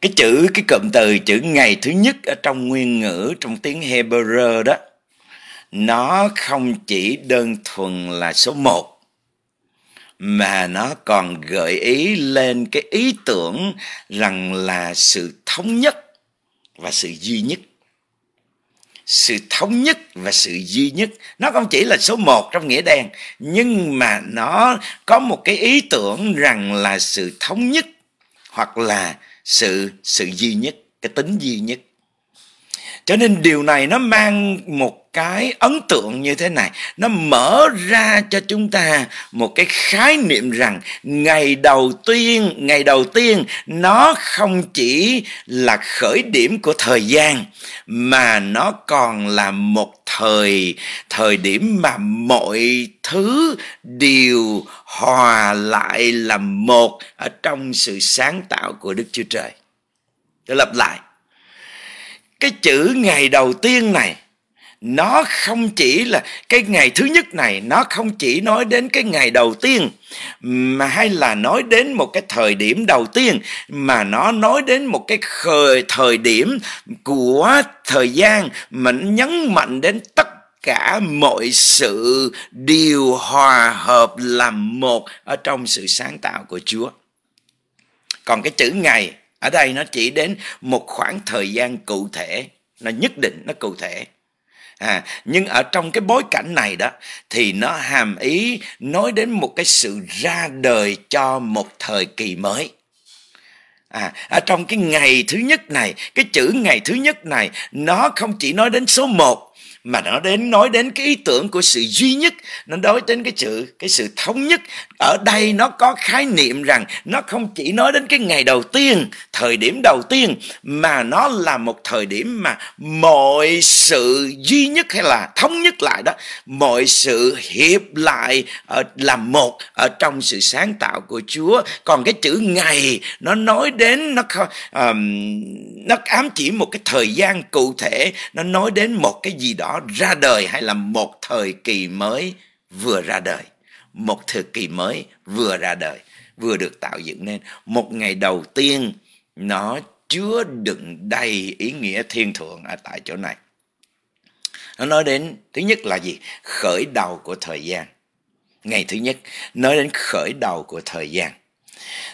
Cái chữ cái cụm từ chữ ngày thứ nhất ở trong nguyên ngữ trong tiếng Hebrew đó nó không chỉ đơn thuần là số một mà nó còn gợi ý lên cái ý tưởng rằng là sự thống nhất và sự duy nhất. Sự thống nhất và sự duy nhất. Nó không chỉ là số một trong nghĩa đen, nhưng mà nó có một cái ý tưởng rằng là sự thống nhất hoặc là sự sự duy nhất, cái tính duy nhất. Cho nên điều này nó mang một cái ấn tượng như thế này. Nó mở ra cho chúng ta một cái khái niệm rằng ngày đầu tiên, ngày đầu tiên nó không chỉ là khởi điểm của thời gian, mà nó còn là một thời thời điểm mà mọi thứ đều hòa lại là một ở trong sự sáng tạo của đức chúa trời. Tôi lặp lại. Cái chữ ngày đầu tiên này nó không chỉ là cái ngày thứ nhất này, nó không chỉ nói đến cái ngày đầu tiên, mà hay là nói đến một cái thời điểm đầu tiên, mà nó nói đến một cái khởi thời điểm của thời gian mình nhấn mạnh đến tất cả mọi sự điều hòa hợp làm một ở trong sự sáng tạo của Chúa. Còn cái chữ ngày, ở đây nó chỉ đến một khoảng thời gian cụ thể, nó nhất định, nó cụ thể à, nhưng ở trong cái bối cảnh này đó thì nó hàm ý nói đến một cái sự ra đời cho một thời kỳ mới. À ở trong cái ngày thứ nhất này cái chữ ngày thứ nhất này nó không chỉ nói đến số một mà nó đến nói đến cái ý tưởng của sự duy nhất nó nói đến cái sự cái sự thống nhất. Ở đây nó có khái niệm rằng nó không chỉ nói đến cái ngày đầu tiên thời điểm đầu tiên mà nó là một thời điểm mà mọi sự duy nhất hay là thống nhất lại đó mọi sự hiệp lại ờ, ở làm một ở trong sự sáng tạo của Chúa. Còn cái chữ ngày nó nói đến nó um, nó ám chỉ một cái thời gian cụ thể nó nói đến một cái gì đó ra đời hay là một thời kỳ mới vừa ra đời? Một thời kỳ mới vừa ra đời, vừa được tạo dựng nên. Một ngày đầu tiên, nó chứa đựng đầy ý nghĩa thiên thượng ở tại chỗ này. Nó nói đến, thứ nhất là gì? Khởi đầu của thời gian. Ngày thứ nhất, nói đến khởi đầu của thời gian.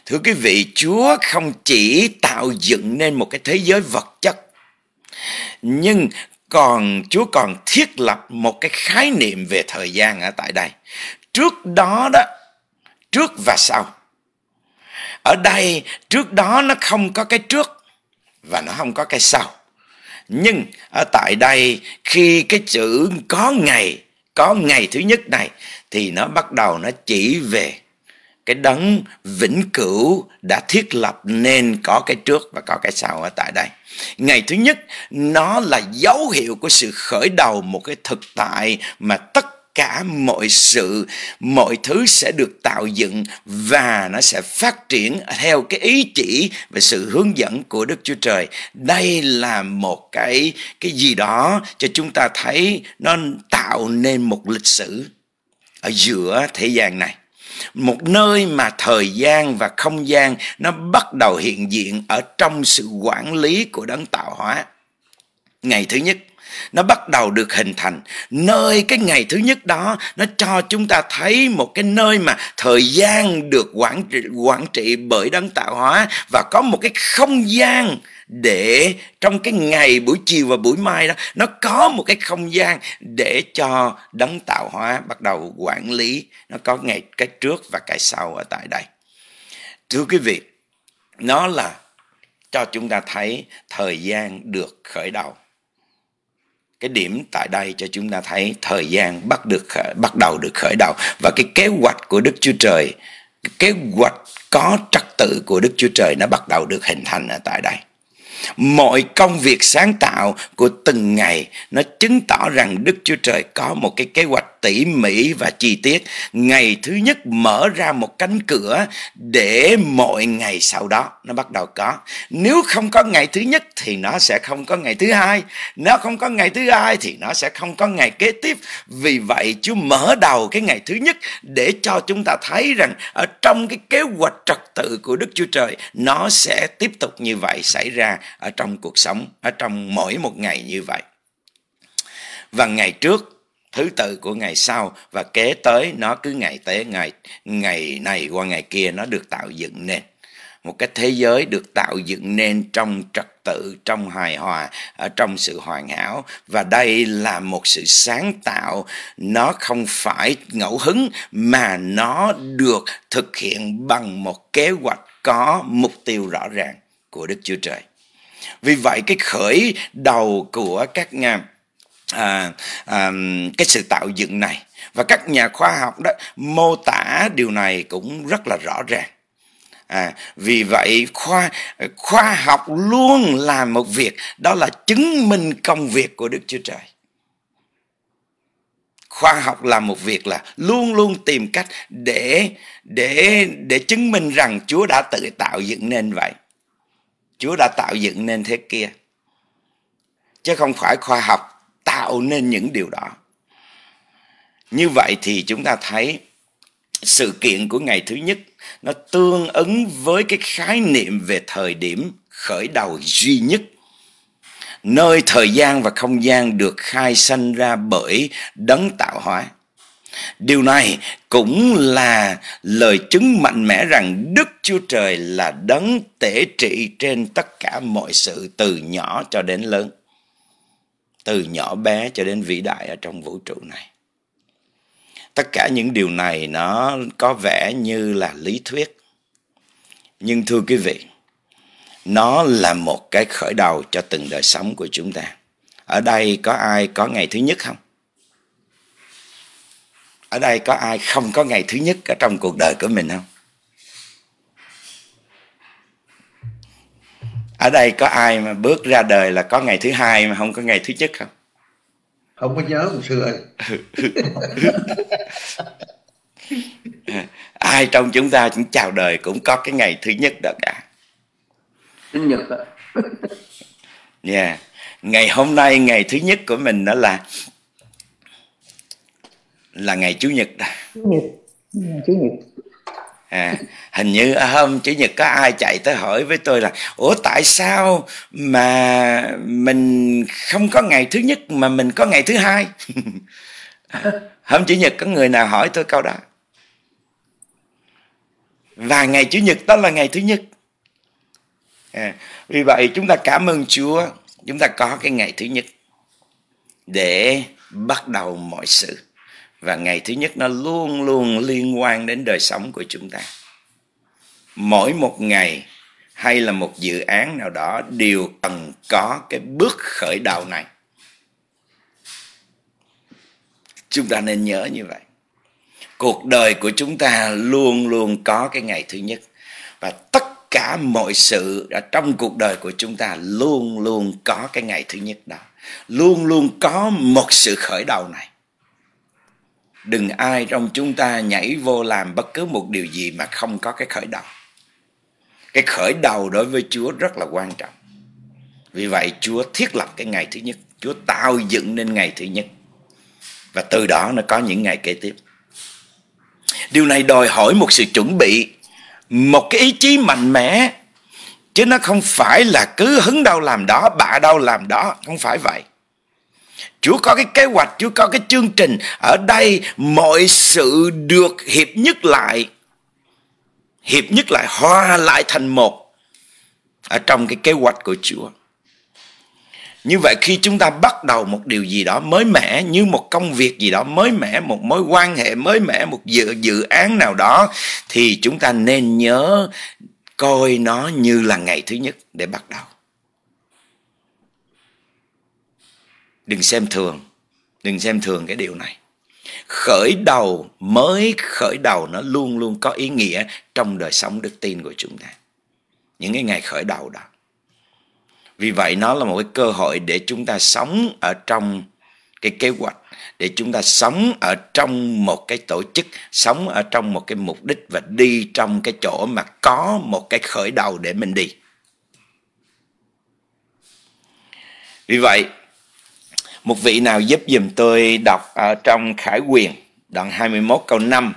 Thưa quý vị, chúa không chỉ tạo dựng nên một cái thế giới vật chất, nhưng còn Chúa còn thiết lập một cái khái niệm về thời gian ở tại đây. Trước đó đó, trước và sau. Ở đây trước đó nó không có cái trước và nó không có cái sau. Nhưng ở tại đây khi cái chữ có ngày, có ngày thứ nhất này thì nó bắt đầu nó chỉ về cái đấng vĩnh cửu đã thiết lập nên có cái trước và có cái sau ở tại đây ngày thứ nhất, nó là dấu hiệu của sự khởi đầu một cái thực tại mà tất cả mọi sự, mọi thứ sẽ được tạo dựng và nó sẽ phát triển theo cái ý chỉ và sự hướng dẫn của Đức Chúa Trời. Đây là một cái cái gì đó cho chúng ta thấy nó tạo nên một lịch sử ở giữa thế gian này một nơi mà thời gian và không gian nó bắt đầu hiện diện ở trong sự quản lý của đấng tạo hóa. Ngày thứ nhất nó bắt đầu được hình thành. Nơi cái ngày thứ nhất đó nó cho chúng ta thấy một cái nơi mà thời gian được quản trị, quản trị bởi đấng tạo hóa và có một cái không gian để trong cái ngày buổi chiều và buổi mai đó, nó có một cái không gian để cho đấng tạo hóa bắt đầu quản lý. Nó có ngày, cái trước và cái sau ở tại đây. Thưa quý vị, nó là cho chúng ta thấy thời gian được khởi đầu. Cái điểm tại đây cho chúng ta thấy thời gian bắt được bắt đầu được khởi đầu. Và cái kế hoạch của Đức Chúa Trời, cái kế hoạch có trật tự của Đức Chúa Trời nó bắt đầu được hình thành ở tại đây mọi công việc sáng tạo của từng ngày nó chứng tỏ rằng Đức Chúa Trời có một cái kế hoạch tỉ mỉ và chi tiết. Ngày thứ nhất mở ra một cánh cửa để mọi ngày sau đó nó bắt đầu có. Nếu không có ngày thứ nhất thì nó sẽ không có ngày thứ hai. Nếu không có ngày thứ hai thì nó sẽ không có ngày kế tiếp. Vì vậy Chúa mở đầu cái ngày thứ nhất để cho chúng ta thấy rằng ở trong cái kế hoạch trật tự của Đức Chúa Trời nó sẽ tiếp tục như vậy xảy ra ở trong cuộc sống, ở trong mỗi một ngày như vậy. Và ngày trước thứ tự của ngày sau, và kế tới, nó cứ ngày tới ngày ngày này qua ngày kia, nó được tạo dựng nên. Một cái thế giới được tạo dựng nên trong trật tự, trong hài hòa, ở trong sự hoàn hảo. Và đây là một sự sáng tạo. Nó không phải ngẫu hứng, mà nó được thực hiện bằng một kế hoạch có mục tiêu rõ ràng của Đức Chúa Trời. Vì vậy, cái khởi đầu của các nhà à, à, cái sự tạo dựng này. Và các nhà khoa học đó mô tả điều này cũng rất là rõ ràng. À, vì vậy khoa khoa học luôn làm một việc đó là chứng minh công việc của đức chúa trời. Khoa học làm một việc là luôn luôn tìm cách để để để chứng minh rằng chúa đã tự tạo dựng nên vậy. Chúa đã tạo dựng nên thế kia. Chứ không phải khoa học tạo nên những điều đó. Như vậy thì chúng ta thấy sự kiện của ngày thứ nhất nó tương ứng với cái khái niệm về thời điểm khởi đầu duy nhất. Nơi thời gian và không gian được khai sanh ra bởi đấng tạo hóa. Điều này cũng là lời chứng mạnh mẽ rằng đức chúa trời là đấng tể trị trên tất cả mọi sự từ nhỏ cho đến lớn từ nhỏ bé cho đến vĩ đại ở trong vũ trụ này. Tất cả những điều này nó có vẻ như là lý thuyết. Nhưng thưa quý vị, nó là một cái khởi đầu cho từng đời sống của chúng ta. Ở đây có ai có ngày thứ nhất không? Ở đây có ai không có ngày thứ nhất ở trong cuộc đời của mình không? Ở đây có ai mà bước ra đời là có ngày thứ hai mà không có ngày thứ nhất không? Không có nhớ một xưa. Ơi ai trong chúng ta cũng chào đời cũng có cái ngày thứ nhất đó cả. Sinh nhật ạ. Yeah. ngày hôm nay ngày thứ nhất của mình đó là là ngày chủ nhật đó. Chủ nhật. Ừ, chủ nhật à, hình như à, hôm chủ nhật có ai chạy tới hỏi với tôi là ủa tại sao mà mình không có ngày thứ nhất mà mình có ngày thứ hai? Hôm chủ nhật có người nào hỏi tôi câu đó? Và ngày chủ nhật đó là ngày thứ nhất. À, vì vậy chúng ta cảm ơn chúa chúng ta có cái ngày thứ nhất để bắt đầu mọi sự và ngày thứ nhất nó luôn luôn liên quan đến đời sống của chúng ta. Mỗi một ngày hay là một dự án nào đó đều cần có cái bước khởi đầu này. Chúng ta nên nhớ như vậy. Cuộc đời của chúng ta luôn luôn có cái ngày thứ nhất. Và tất cả mọi sự ở trong cuộc đời của chúng ta luôn luôn có cái ngày thứ nhất đó. Luôn luôn có một sự khởi đầu này đừng ai trong chúng ta nhảy vô làm bất cứ một điều gì mà không có cái khởi đầu. Cái khởi đầu đối với chúa rất là quan trọng. Vì vậy, chúa thiết lập cái ngày thứ nhất. Chúa tạo dựng nên ngày thứ nhất. Và từ đó nó có những ngày kế tiếp. Điều này đòi hỏi một sự chuẩn bị, một cái ý chí mạnh mẽ. Chứ nó không phải là cứ hứng đâu làm đó, bạ đâu làm đó. Không phải vậy. Chúa có cái kế hoạch, Chúa có cái chương trình. Ở đây mọi sự được hiệp nhất lại. Hiệp nhất lại, hòa lại thành một. Ở trong cái kế hoạch của Chúa. Như vậy khi chúng ta bắt đầu một điều gì đó mới mẻ, như một công việc gì đó mới mẻ, một mối quan hệ mới mẻ, một dự, dự án nào đó, thì chúng ta nên nhớ coi nó như là ngày thứ nhất để bắt đầu. Đừng xem thường. Đừng xem thường cái điều này. Khởi đầu, mới khởi đầu nó luôn luôn có ý nghĩa trong đời sống đức tin của chúng ta. Những cái ngày khởi đầu đó. Vì vậy nó là một cái cơ hội để chúng ta sống ở trong cái kế hoạch, để chúng ta sống ở trong một cái tổ chức, sống ở trong một cái mục đích và đi trong cái chỗ mà có một cái khởi đầu để mình đi. Vì vậy một vị nào giúp dùm tôi đọc ở trong Khải Quyền đoạn 21 câu 5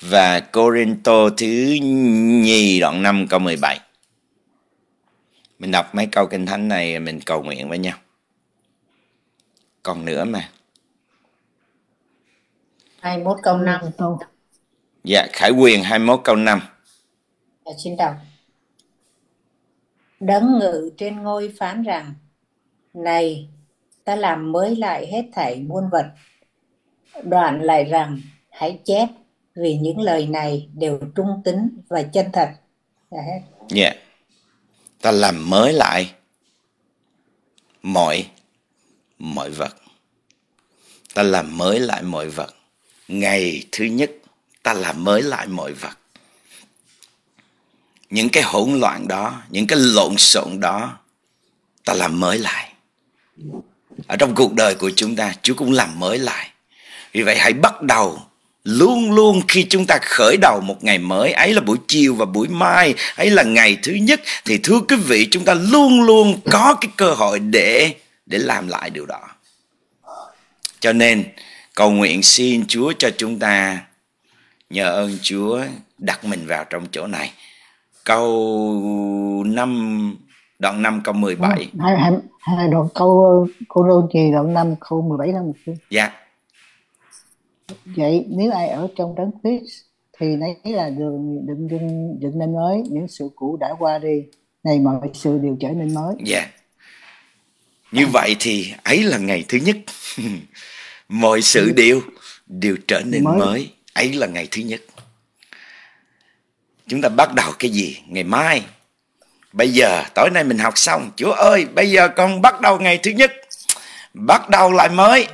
và Corinto thứ nhì đoạn 5 câu 17. Mình đọc mấy câu kinh thánh này mình cầu nguyện với nhau. Còn nữa mà. 21 câu 5 câu Dạ, Khải Quyền 21 câu 5. Dạ, xin đọc. Đấng ngự trên ngôi phán rằng, Này, ta làm mới lại hết thảy muôn vật. Đoạn lại rằng, hãy chép vì những lời này đều trung tính và chân thật. Dạ hết. Dạ. Ta làm mới lại mọi mọi vật. Ta làm mới lại mọi vật. Ngày thứ nhất ta làm mới lại mọi vật. Những cái hỗn loạn đó, những cái lộn xộn đó ta làm mới lại. Ở trong cuộc đời của chúng ta, Chúa cũng làm mới lại. Vì vậy hãy bắt đầu luôn luôn khi chúng ta khởi đầu một ngày mới ấy là buổi chiều và buổi mai ấy là ngày thứ nhất thì thưa quý vị chúng ta luôn luôn có cái cơ hội để để làm lại điều đó cho nên cầu nguyện xin Chúa cho chúng ta nhờ ơn Chúa đặt mình vào trong chỗ này câu 5 đoạn 5 câu 17 hai hai hai đoạn câu cô đô gì đoạn 5 câu 17 năm một dạ vậy nếu ai ở trong đấng Christ thì nấy là đường dựng dựng dựng nên mới những sự cũ đã qua đi này mọi sự đều trở nên mới Dạ. Như vậy thì ấy là ngày thứ nhất. Mọi sự đều đều trở nên mới. Mới. Ấy là ngày thứ nhất. Chúng ta bắt đầu cái gì? Ngày mai. Bây giờ tối nay mình học xong. Chúa ơi bây giờ con bắt đầu ngày thứ nhất. Bắt đầu lại mới.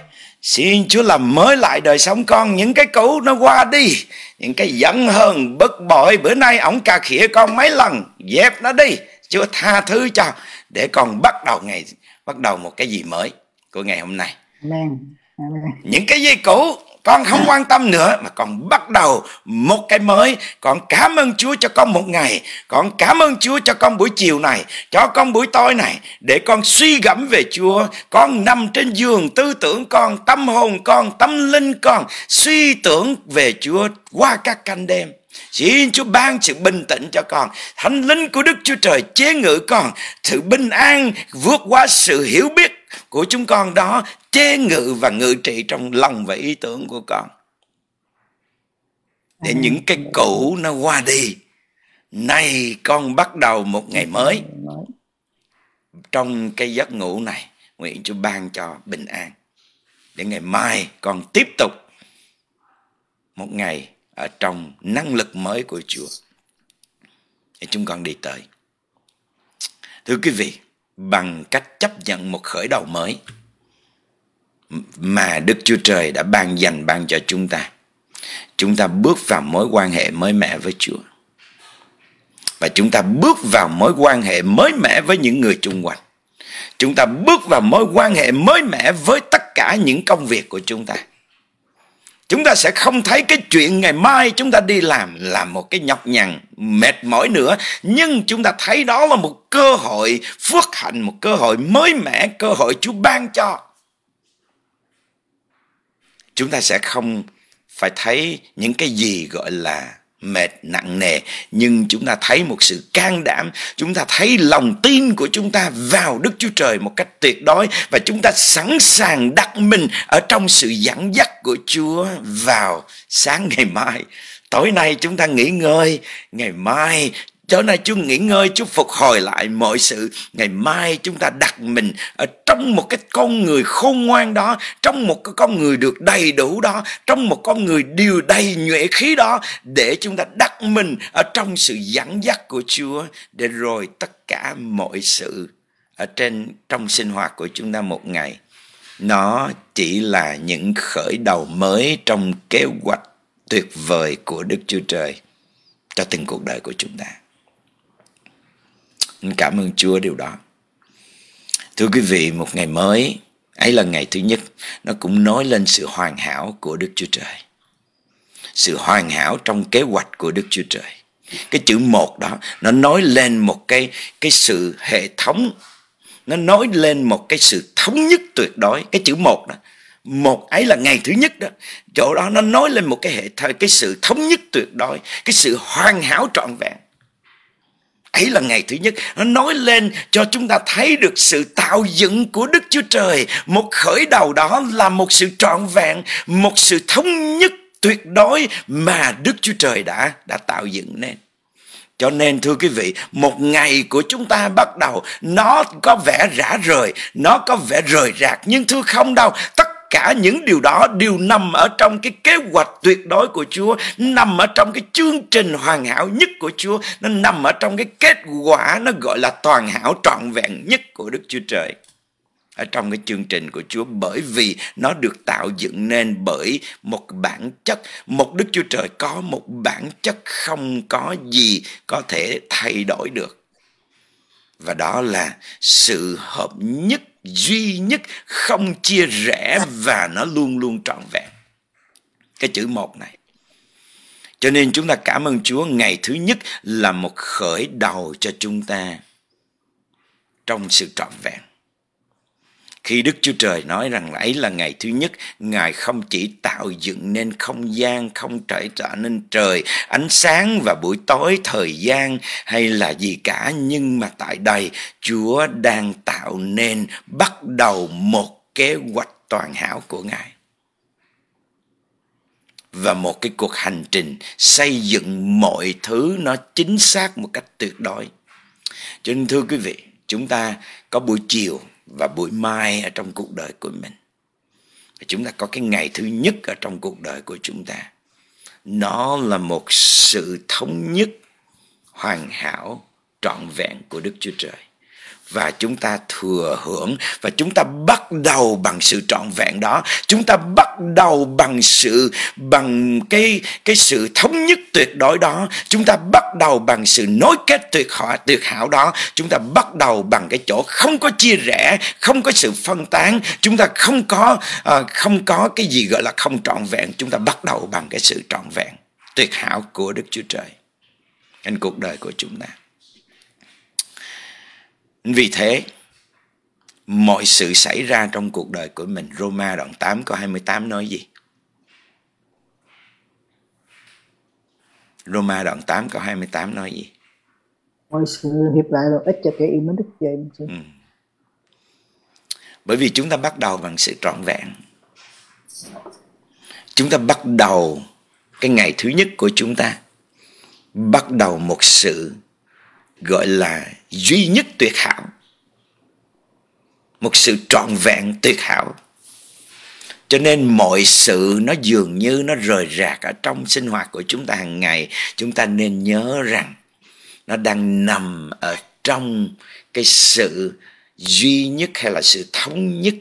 Xin chúa làm mới lại đời sống con. Những cái cũ nó qua đi. Những cái giận hờn bất bội. Bữa nay ổng cà khịa con mấy lần. Dẹp nó đi. Chúa tha thứ cho. Để con bắt đầu ngày bắt đầu một cái gì mới của ngày hôm nay. Amen. Amen. những cái gì cũ con không quan tâm nữa, mà con bắt đầu một cái mới. Con cảm ơn Chúa cho con một ngày. Con cảm ơn Chúa cho con buổi chiều này, cho con buổi tối này, để con suy gẫm về Chúa. Con nằm trên giường tư tưởng con, tâm hồn con, tâm linh con, suy tưởng về Chúa qua các canh đêm. Xin Chúa ban sự bình tĩnh cho con. Thánh linh của Đức Chúa Trời chế ngự con. Sự bình an vượt qua sự hiểu biết của chúng con đó chế ngự và ngự trị trong lòng và ý tưởng của con. Để những cái cũ nó qua đi nay con bắt đầu một ngày mới. Trong cái giấc ngủ này nguyện Chúa ban cho bình an. Để ngày mai con tiếp tục một ngày ở trong năng lực mới của Chúa. Để chúng con đi tới. Thưa quý vị bằng cách chấp nhận một khởi đầu mới mà Đức Chúa Trời đã ban dành ban cho chúng ta. Chúng ta bước vào mối quan hệ mới mẻ với Chúa. Và chúng ta bước vào mối quan hệ mới mẻ với những người chung quanh. Chúng ta bước vào mối quan hệ mới mẻ với tất cả những công việc của chúng ta. Chúng ta sẽ không thấy cái chuyện ngày mai chúng ta đi làm là một cái nhọc nhằn, mệt mỏi nữa. Nhưng chúng ta thấy đó là một cơ hội phước hạnh, một cơ hội mới mẻ, cơ hội Chúa ban cho chúng ta sẽ không phải thấy những cái gì gọi là mệt nặng nề, nhưng chúng ta thấy một sự can đảm, chúng ta thấy lòng tin của chúng ta vào đức chúa trời một cách tuyệt đối và chúng ta sẵn sàng đặt mình ở trong sự dẫn dắt của chúa vào sáng ngày mai. Tối nay chúng ta nghỉ ngơi, ngày mai Chỗ này Chúa nghỉ ngơi, Chúa phục hồi lại mọi sự. Ngày mai chúng ta đặt mình ở trong một cái con người khôn ngoan đó, trong một cái con người được đầy đủ đó, trong một con người điều đầy nhuệ khí đó, để chúng ta đặt mình ở trong sự dẫn dắt của Chúa, để rồi tất cả mọi sự ở trên trong sinh hoạt của chúng ta một ngày nó chỉ là những khởi đầu mới trong kế hoạch tuyệt vời của Đức Chúa Trời cho từng cuộc đời của chúng ta. Cảm ơn Chúa điều đó. Thưa quý vị, một ngày mới, ấy là ngày thứ nhất, nó cũng nói lên sự hoàn hảo của Đức Chúa Trời. Sự hoàn hảo trong kế hoạch của Đức Chúa Trời. Cái chữ một đó, nó nói lên một cái cái sự hệ thống, nó nói lên một cái sự thống nhất tuyệt đối. Cái chữ một đó, một ấy là ngày thứ nhất đó chỗ đó nó nói lên một cái hệ thời cái sự thống nhất tuyệt đối cái sự hoàn hảo trọn vẹn ấy là ngày thứ nhất nó nói lên cho chúng ta thấy được sự tạo dựng của đức chúa trời. Một khởi đầu đó là một sự trọn vẹn một sự thống nhất tuyệt đối mà đức chúa trời đã đã tạo dựng nên. Cho nên thưa quý vị, một ngày của chúng ta bắt đầu nó có vẻ rã rời, nó có vẻ rời rạc nhưng thưa không đâu, tất cả những điều đó đều nằm ở trong cái kế hoạch tuyệt đối của Chúa, nằm ở trong cái chương trình hoàn hảo nhất của Chúa, nó nằm ở trong cái kết quả nó gọi là toàn hảo trọn vẹn nhất của Đức Chúa Trời. Ở trong cái chương trình của Chúa bởi vì nó được tạo dựng nên bởi một bản chất một Đức Chúa Trời có một bản chất không có gì có thể thay đổi được. Và đó là sự hợp nhất duy nhất không chia rẽ và nó luôn luôn trọn vẹn. Cái chữ một này. Cho nên chúng ta cảm ơn Chúa, ngày thứ nhất là một khởi đầu cho chúng ta trong sự trọn vẹn khi Đức Chúa Trời nói rằng ấy là ngày thứ nhất, Ngài không chỉ tạo dựng nên không gian, không trở trở nên trời, ánh sáng và buổi tối, thời gian hay là gì cả, nhưng mà tại đây Chúa đang tạo nên bắt đầu một kế hoạch toàn hảo của Ngài và một cái cuộc hành trình xây dựng mọi thứ nó chính xác một cách tuyệt đối. Cho nên thưa quý vị, chúng ta có buổi chiều và buổi mai ở trong cuộc đời của mình. Và chúng ta có cái ngày thứ nhất ở trong cuộc đời của chúng ta. Nó là một sự thống nhất, hoàn hảo, trọn vẹn của Đức Chúa Trời và chúng ta thừa hưởng và chúng ta bắt đầu bằng sự trọn vẹn đó. Chúng ta bắt đầu bằng sự bằng cái cái sự thống nhất tuyệt đối đó. Chúng ta bắt đầu bằng sự nối kết tuyệt họ tuyệt hảo đó. Chúng ta bắt đầu bằng cái chỗ không có chia rẽ không có sự phân tán. Chúng ta không có uh, không có cái gì gọi là không trọn vẹn. Chúng ta bắt đầu bằng cái sự trọn vẹn tuyệt hảo của Đức Chúa Trời. Trên cuộc đời của chúng ta vì thế, mọi sự xảy ra trong cuộc đời của mình, Roma đoạn 8 câu 28 nói gì? Roma đoạn 8 câu 28 nói gì? Mọi sự hiệp lại là ích cho kẻ yêu mến Đức Trời. Ừ. Bởi vì chúng ta bắt đầu bằng sự trọn vẹn. Chúng ta bắt đầu cái ngày thứ nhất của chúng ta bắt đầu một sự gọi là duy nhất tuyệt hảo. Một sự trọn vẹn tuyệt hảo. Cho nên mọi sự nó dường như nó rời rạc ở trong sinh hoạt của chúng ta hàng ngày. Chúng ta nên nhớ rằng nó đang nằm ở trong cái sự duy nhất hay là sự thống nhất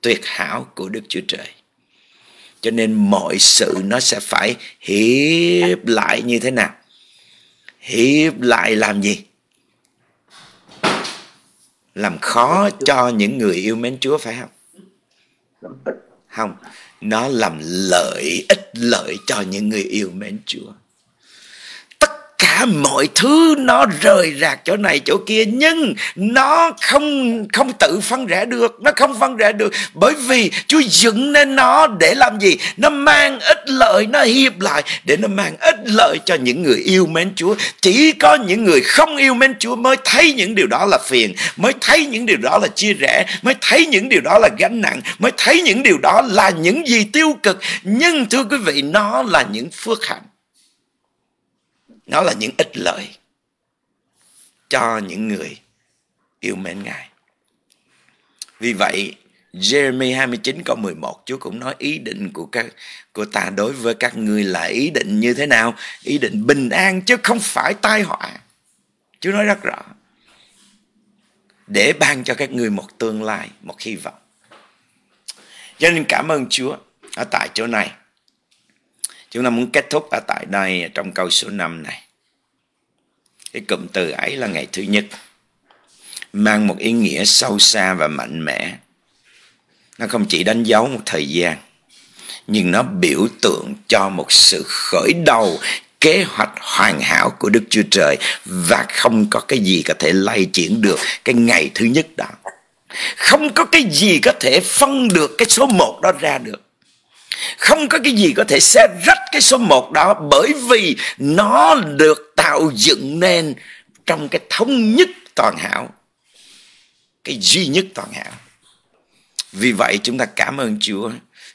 tuyệt hảo của đức chúa trời. Cho nên mọi sự nó sẽ phải hiệp lại như thế nào? Hiệp lại làm gì? Làm khó cho những người yêu mến Chúa phải không? Không, nó làm lợi ích lợi cho những người yêu mến Chúa cả mọi thứ nó rời rạc chỗ này chỗ kia, nhưng nó không không tự phân rẽ được, nó không phân rẽ được. Bởi vì Chúa dựng nên nó để làm gì? Nó mang ích lợi, nó hiệp lại để nó mang ích lợi cho những người yêu mến Chúa. Chỉ có những người không yêu mến Chúa mới thấy những điều đó là phiền, mới thấy những điều đó là chia rẽ, mới thấy những điều đó là gánh nặng, mới thấy những điều đó là những gì tiêu cực. Nhưng thưa quý vị, nó là những phước hạnh nó là những ích lợi cho những người yêu mến Ngài. Vì vậy, Jeremy 29 câu 11 Chúa cũng nói ý định của các của ta đối với các ngươi là ý định như thế nào? Ý định bình an chứ không phải tai họa. Chúa nói rất rõ. Để ban cho các ngươi một tương lai, một hy vọng. Cho nên cảm ơn Chúa ở tại chỗ này. Chúng ta muốn kết thúc ở tại đây trong câu số 5 này. Cái cụm từ ấy là ngày thứ nhất. Mang một ý nghĩa sâu xa và mạnh mẽ. Nó không chỉ đánh dấu một thời gian, nhưng nó biểu tượng cho một sự khởi đầu kế hoạch hoàn hảo của Đức Chúa Trời và không có cái gì có thể lay chuyển được cái ngày thứ nhất đó. Không có cái gì có thể phân được cái số một đó ra được không có cái gì có thể xé rách cái số một đó bởi vì nó được tạo dựng nên trong cái thống nhất toàn hảo, cái duy nhất toàn hảo. Vì vậy chúng ta cảm ơn Chúa.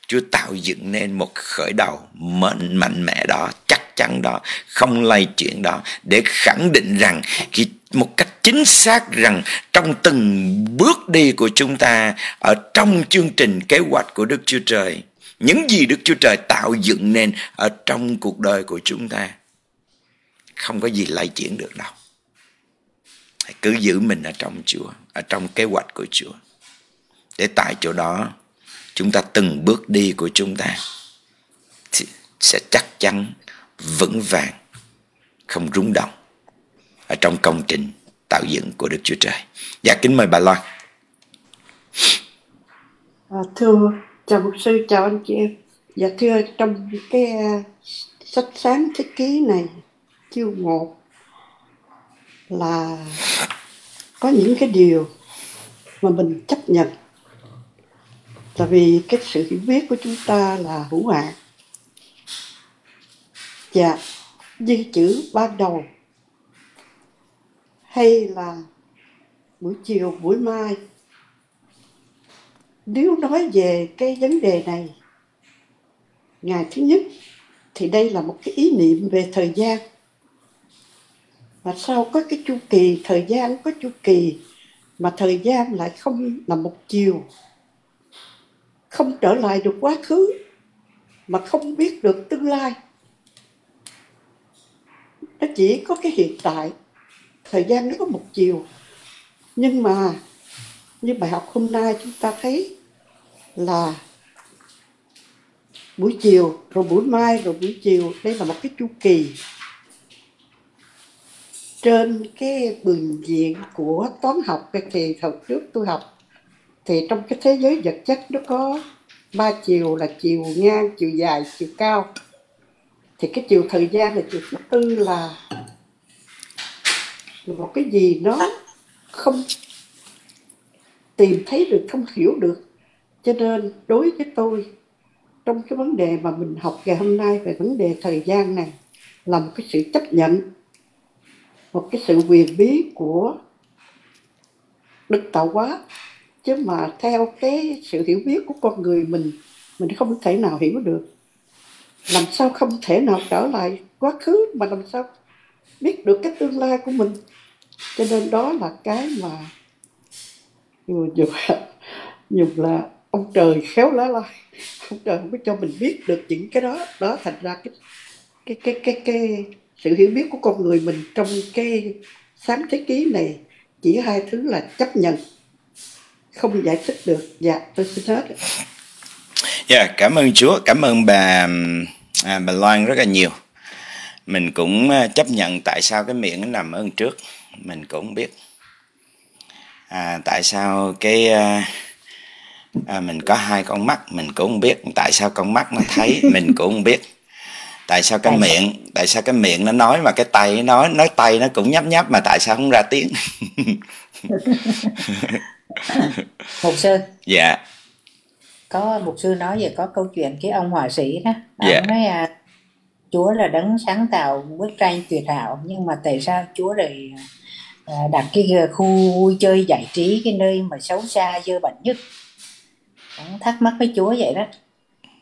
Chúa tạo dựng nên một khởi đầu mạnh mạnh mẽ đó, chắc chắn đó, không lay chuyển đó, để khẳng định rằng khi một cách chính xác rằng trong từng bước đi của chúng ta, ở trong chương trình kế hoạch của Đức Chúa Trời những gì Đức Chúa Trời tạo dựng nên ở trong cuộc đời của chúng ta không có gì lay chuyển được đâu. Hãy cứ giữ mình ở trong Chúa, ở trong kế hoạch của Chúa. Để tại chỗ đó chúng ta từng bước đi của chúng ta sẽ chắc chắn vững vàng không rung động ở trong công trình tạo dựng của Đức Chúa Trời. Dạ kính mời bà Loan. À, thưa chào mục sư chào anh chị em. Dạ thưa trong cái uh, sách sáng thế ký này chương một là có những cái điều mà mình chấp nhận. Tại vì cái sự hiểu biết của chúng ta là hữu hạn. Dạ như chữ ban đầu hay là buổi chiều buổi mai nếu nói về cái vấn đề này, ngày thứ nhất, thì đây là một cái ý niệm về thời gian. Và sau có cái chu kỳ, thời gian có chu kỳ, mà thời gian lại không là một chiều. Không trở lại được quá khứ, mà không biết được tương lai. Nó chỉ có cái hiện tại, thời gian nó có một chiều. Nhưng mà, như bài học hôm nay chúng ta thấy là buổi chiều, rồi buổi mai, rồi buổi chiều. Đây là một cái chu kỳ trên cái bình diện của toán học. Thì thời trước tôi học, thì trong cái thế giới vật chất nó có ba chiều là chiều ngang, chiều dài, chiều cao. Thì cái chiều thời gian là chiều thứ tư là một cái gì nó không tìm thấy được, không hiểu được cho nên đối với tôi trong cái vấn đề mà mình học ngày hôm nay về vấn đề thời gian này là một cái sự chấp nhận một cái sự quyền bí của đức tạo hóa. Chứ mà theo cái sự hiểu biết của con người mình mình không thể nào hiểu được. Làm sao không thể nào trở lại quá khứ mà làm sao biết được cái tương lai của mình? Cho nên đó là cái mà dù, dù, dù là ông trời khéo lá lai. Ông trời không có cho mình biết được những cái đó. Đó thành ra cái cái cái cái cái sự hiểu biết của con người mình trong cái sáng thế ký này chỉ hai thứ là chấp nhận không giải thích được. Dạ tôi xin hết. Dạ yeah, cảm ơn chúa cảm ơn bà à, bà loan rất là nhiều. Mình cũng à, chấp nhận tại sao cái miệng nó nằm ở trước. Mình cũng biết. À, tại sao cái à, à, mình có hai con mắt mình cũng không biết tại sao con mắt nó thấy mình cũng không biết tại sao cái miệng tại sao cái miệng nó nói mà cái tay nó nói nói tay nó cũng nhấp nhấp mà tại sao không ra tiếng? Mục sư. Dạ. Có mục sư nói về có câu chuyện cái ông họa sĩ đó. Ông dạ. nói à, Chúa là đấng sáng tạo bức tranh tuyệt hảo nhưng mà tại sao Chúa lại à, đặt cái khu vui chơi giải trí cái nơi mà xấu xa dơ bẩn nhất ông thắc mắc với Chúa vậy đó.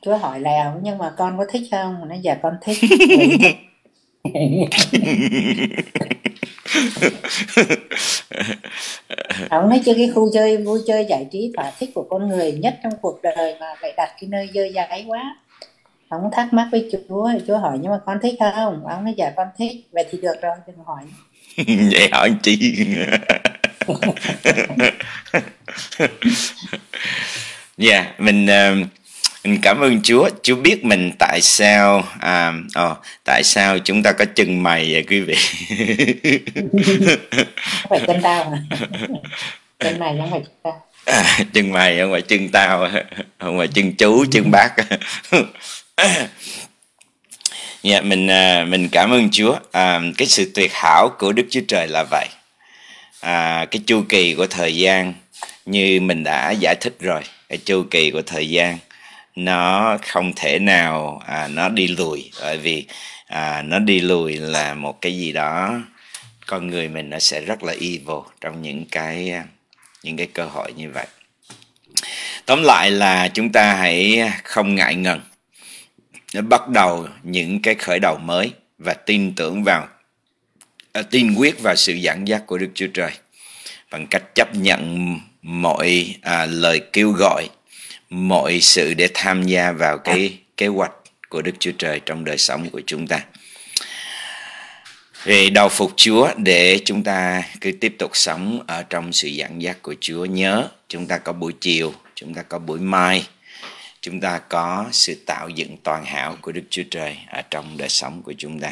Chúa hỏi lại ông nhưng mà con có thích không? Nó dạ con thích. Ông nói chơi cái khu chơi vui chơi giải trí thỏa thích của con người nhất trong cuộc đời mà lại đặt cái nơi dơ dãi quá. Ông thắc mắc với chúa chúa hỏi nhưng mà con thích không? Ông nói dạ con thích. Vậy thì được rồi đừng hỏi. Vậy hỏi chi dạ yeah, mình uh, mình cảm ơn Chúa. Chúa biết mình tại sao à, oh, tại sao chúng ta có chân mày vậy quý vị? Phải chân tao mà. Chân mày không phải chân tao. À, chân mày không phải chân tao không phải chân chú chân bác. Dạ mình à, mình cảm ơn Chúa. À, cái sự tuyệt hảo của Đức Chúa Trời là vậy. À, cái chu kỳ của thời gian như mình đã giải thích rồi cái chu kỳ của thời gian nó không thể nào à, nó đi lùi. Bởi vì à, nó đi lùi là một cái gì đó con người mình nó sẽ rất là evil trong những cái à, những cái cơ hội như vậy. Tóm lại là chúng ta hãy không ngại ngần bắt đầu những cái khởi đầu mới và tin tưởng vào à, tin quyết vào sự dẫn dắt của Đức Chúa Trời bằng cách chấp nhận mọi à, lời kêu gọi mọi sự để tham gia vào cái kế hoạch của Đức Chúa Trời trong đời sống của chúng ta. Về đầu phục Chúa để chúng ta cứ tiếp tục sống ở trong sự dẫn dắt của Chúa. Nhớ chúng ta có buổi chiều, chúng ta có buổi mai, chúng ta có sự tạo dựng toàn hảo của Đức Chúa Trời ở trong đời sống của chúng ta.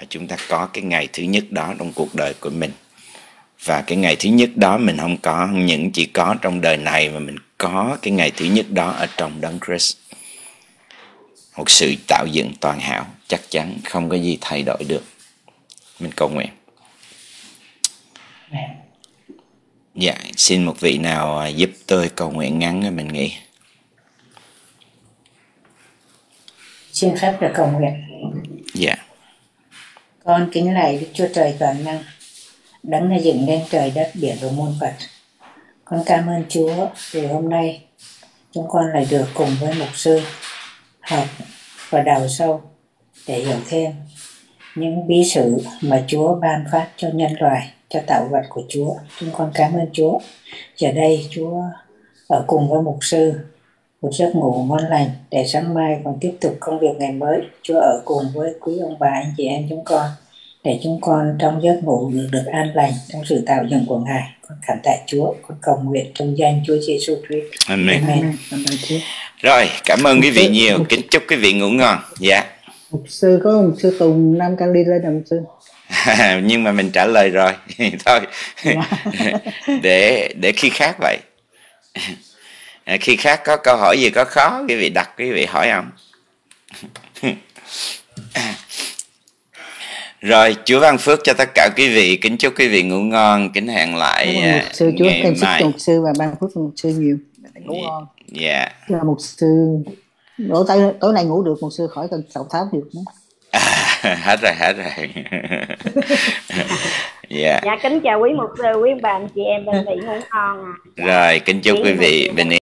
Và chúng ta có cái ngày thứ nhất đó trong cuộc đời của mình. Và cái ngày thứ nhất đó mình không có những chỉ có trong đời này mà mình có cái ngày thứ nhất đó ở trong đấng Christ. Một sự tạo dựng toàn hảo chắc chắn không có gì thay đổi được. Mình cầu nguyện. Dạ xin một vị nào à, giúp tôi cầu nguyện ngắn rồi mình nghĩ. Xin phép được cầu nguyện. Dạ. Con kính lạy Đức Chúa Trời toàn năng đấng đã dựng nên trời đất biển và muôn vật con cảm ơn Chúa vì hôm nay chúng con lại được cùng với mục sư học và đào sâu để hiểu thêm những bí sử mà Chúa ban phát cho nhân loại, cho tạo vật của Chúa. Chúng con cảm ơn Chúa. Giờ đây Chúa ở cùng với mục sư một giấc ngủ ngon lành để sáng mai còn tiếp tục công việc ngày mới. Chúa ở cùng với quý ông bà anh chị em chúng con để chúng con trong giấc ngủ được được an lành trong sự tạo dựng của Ngài. Con cảm tạ Chúa, con cầu nguyện trong danh Chúa Giêsu Christ. Amen. Amen. Rồi, cảm ơn quý vị nhiều. Kính chúc quý vị ngủ ngon. Dạ. Mục sư có mục sư Tùng Nam Cali lên mục sư. Nhưng mà mình trả lời rồi. Thôi. để để khi khác vậy. À, khi khác có câu hỏi gì có khó quý vị đặt quý vị hỏi ông. Rồi, Chúa ban phước cho tất cả quý vị. Kính chúc quý vị ngủ ngon. Kính hẹn lại à, mục sư Chúa ngày mai. mục sư và ban phước cho mục sư nhiều. Ngủ ngon. Dạ. Là mục sư tối tối, tối nay ngủ được mục sư khỏi cần sầu tháo được nữa. hết rồi, hết rồi. dạ. Dạ kính chào quý mục sư, quý bà chị em bên Mỹ ngủ ngon à. Rồi, kính chúc quý vị bình yên.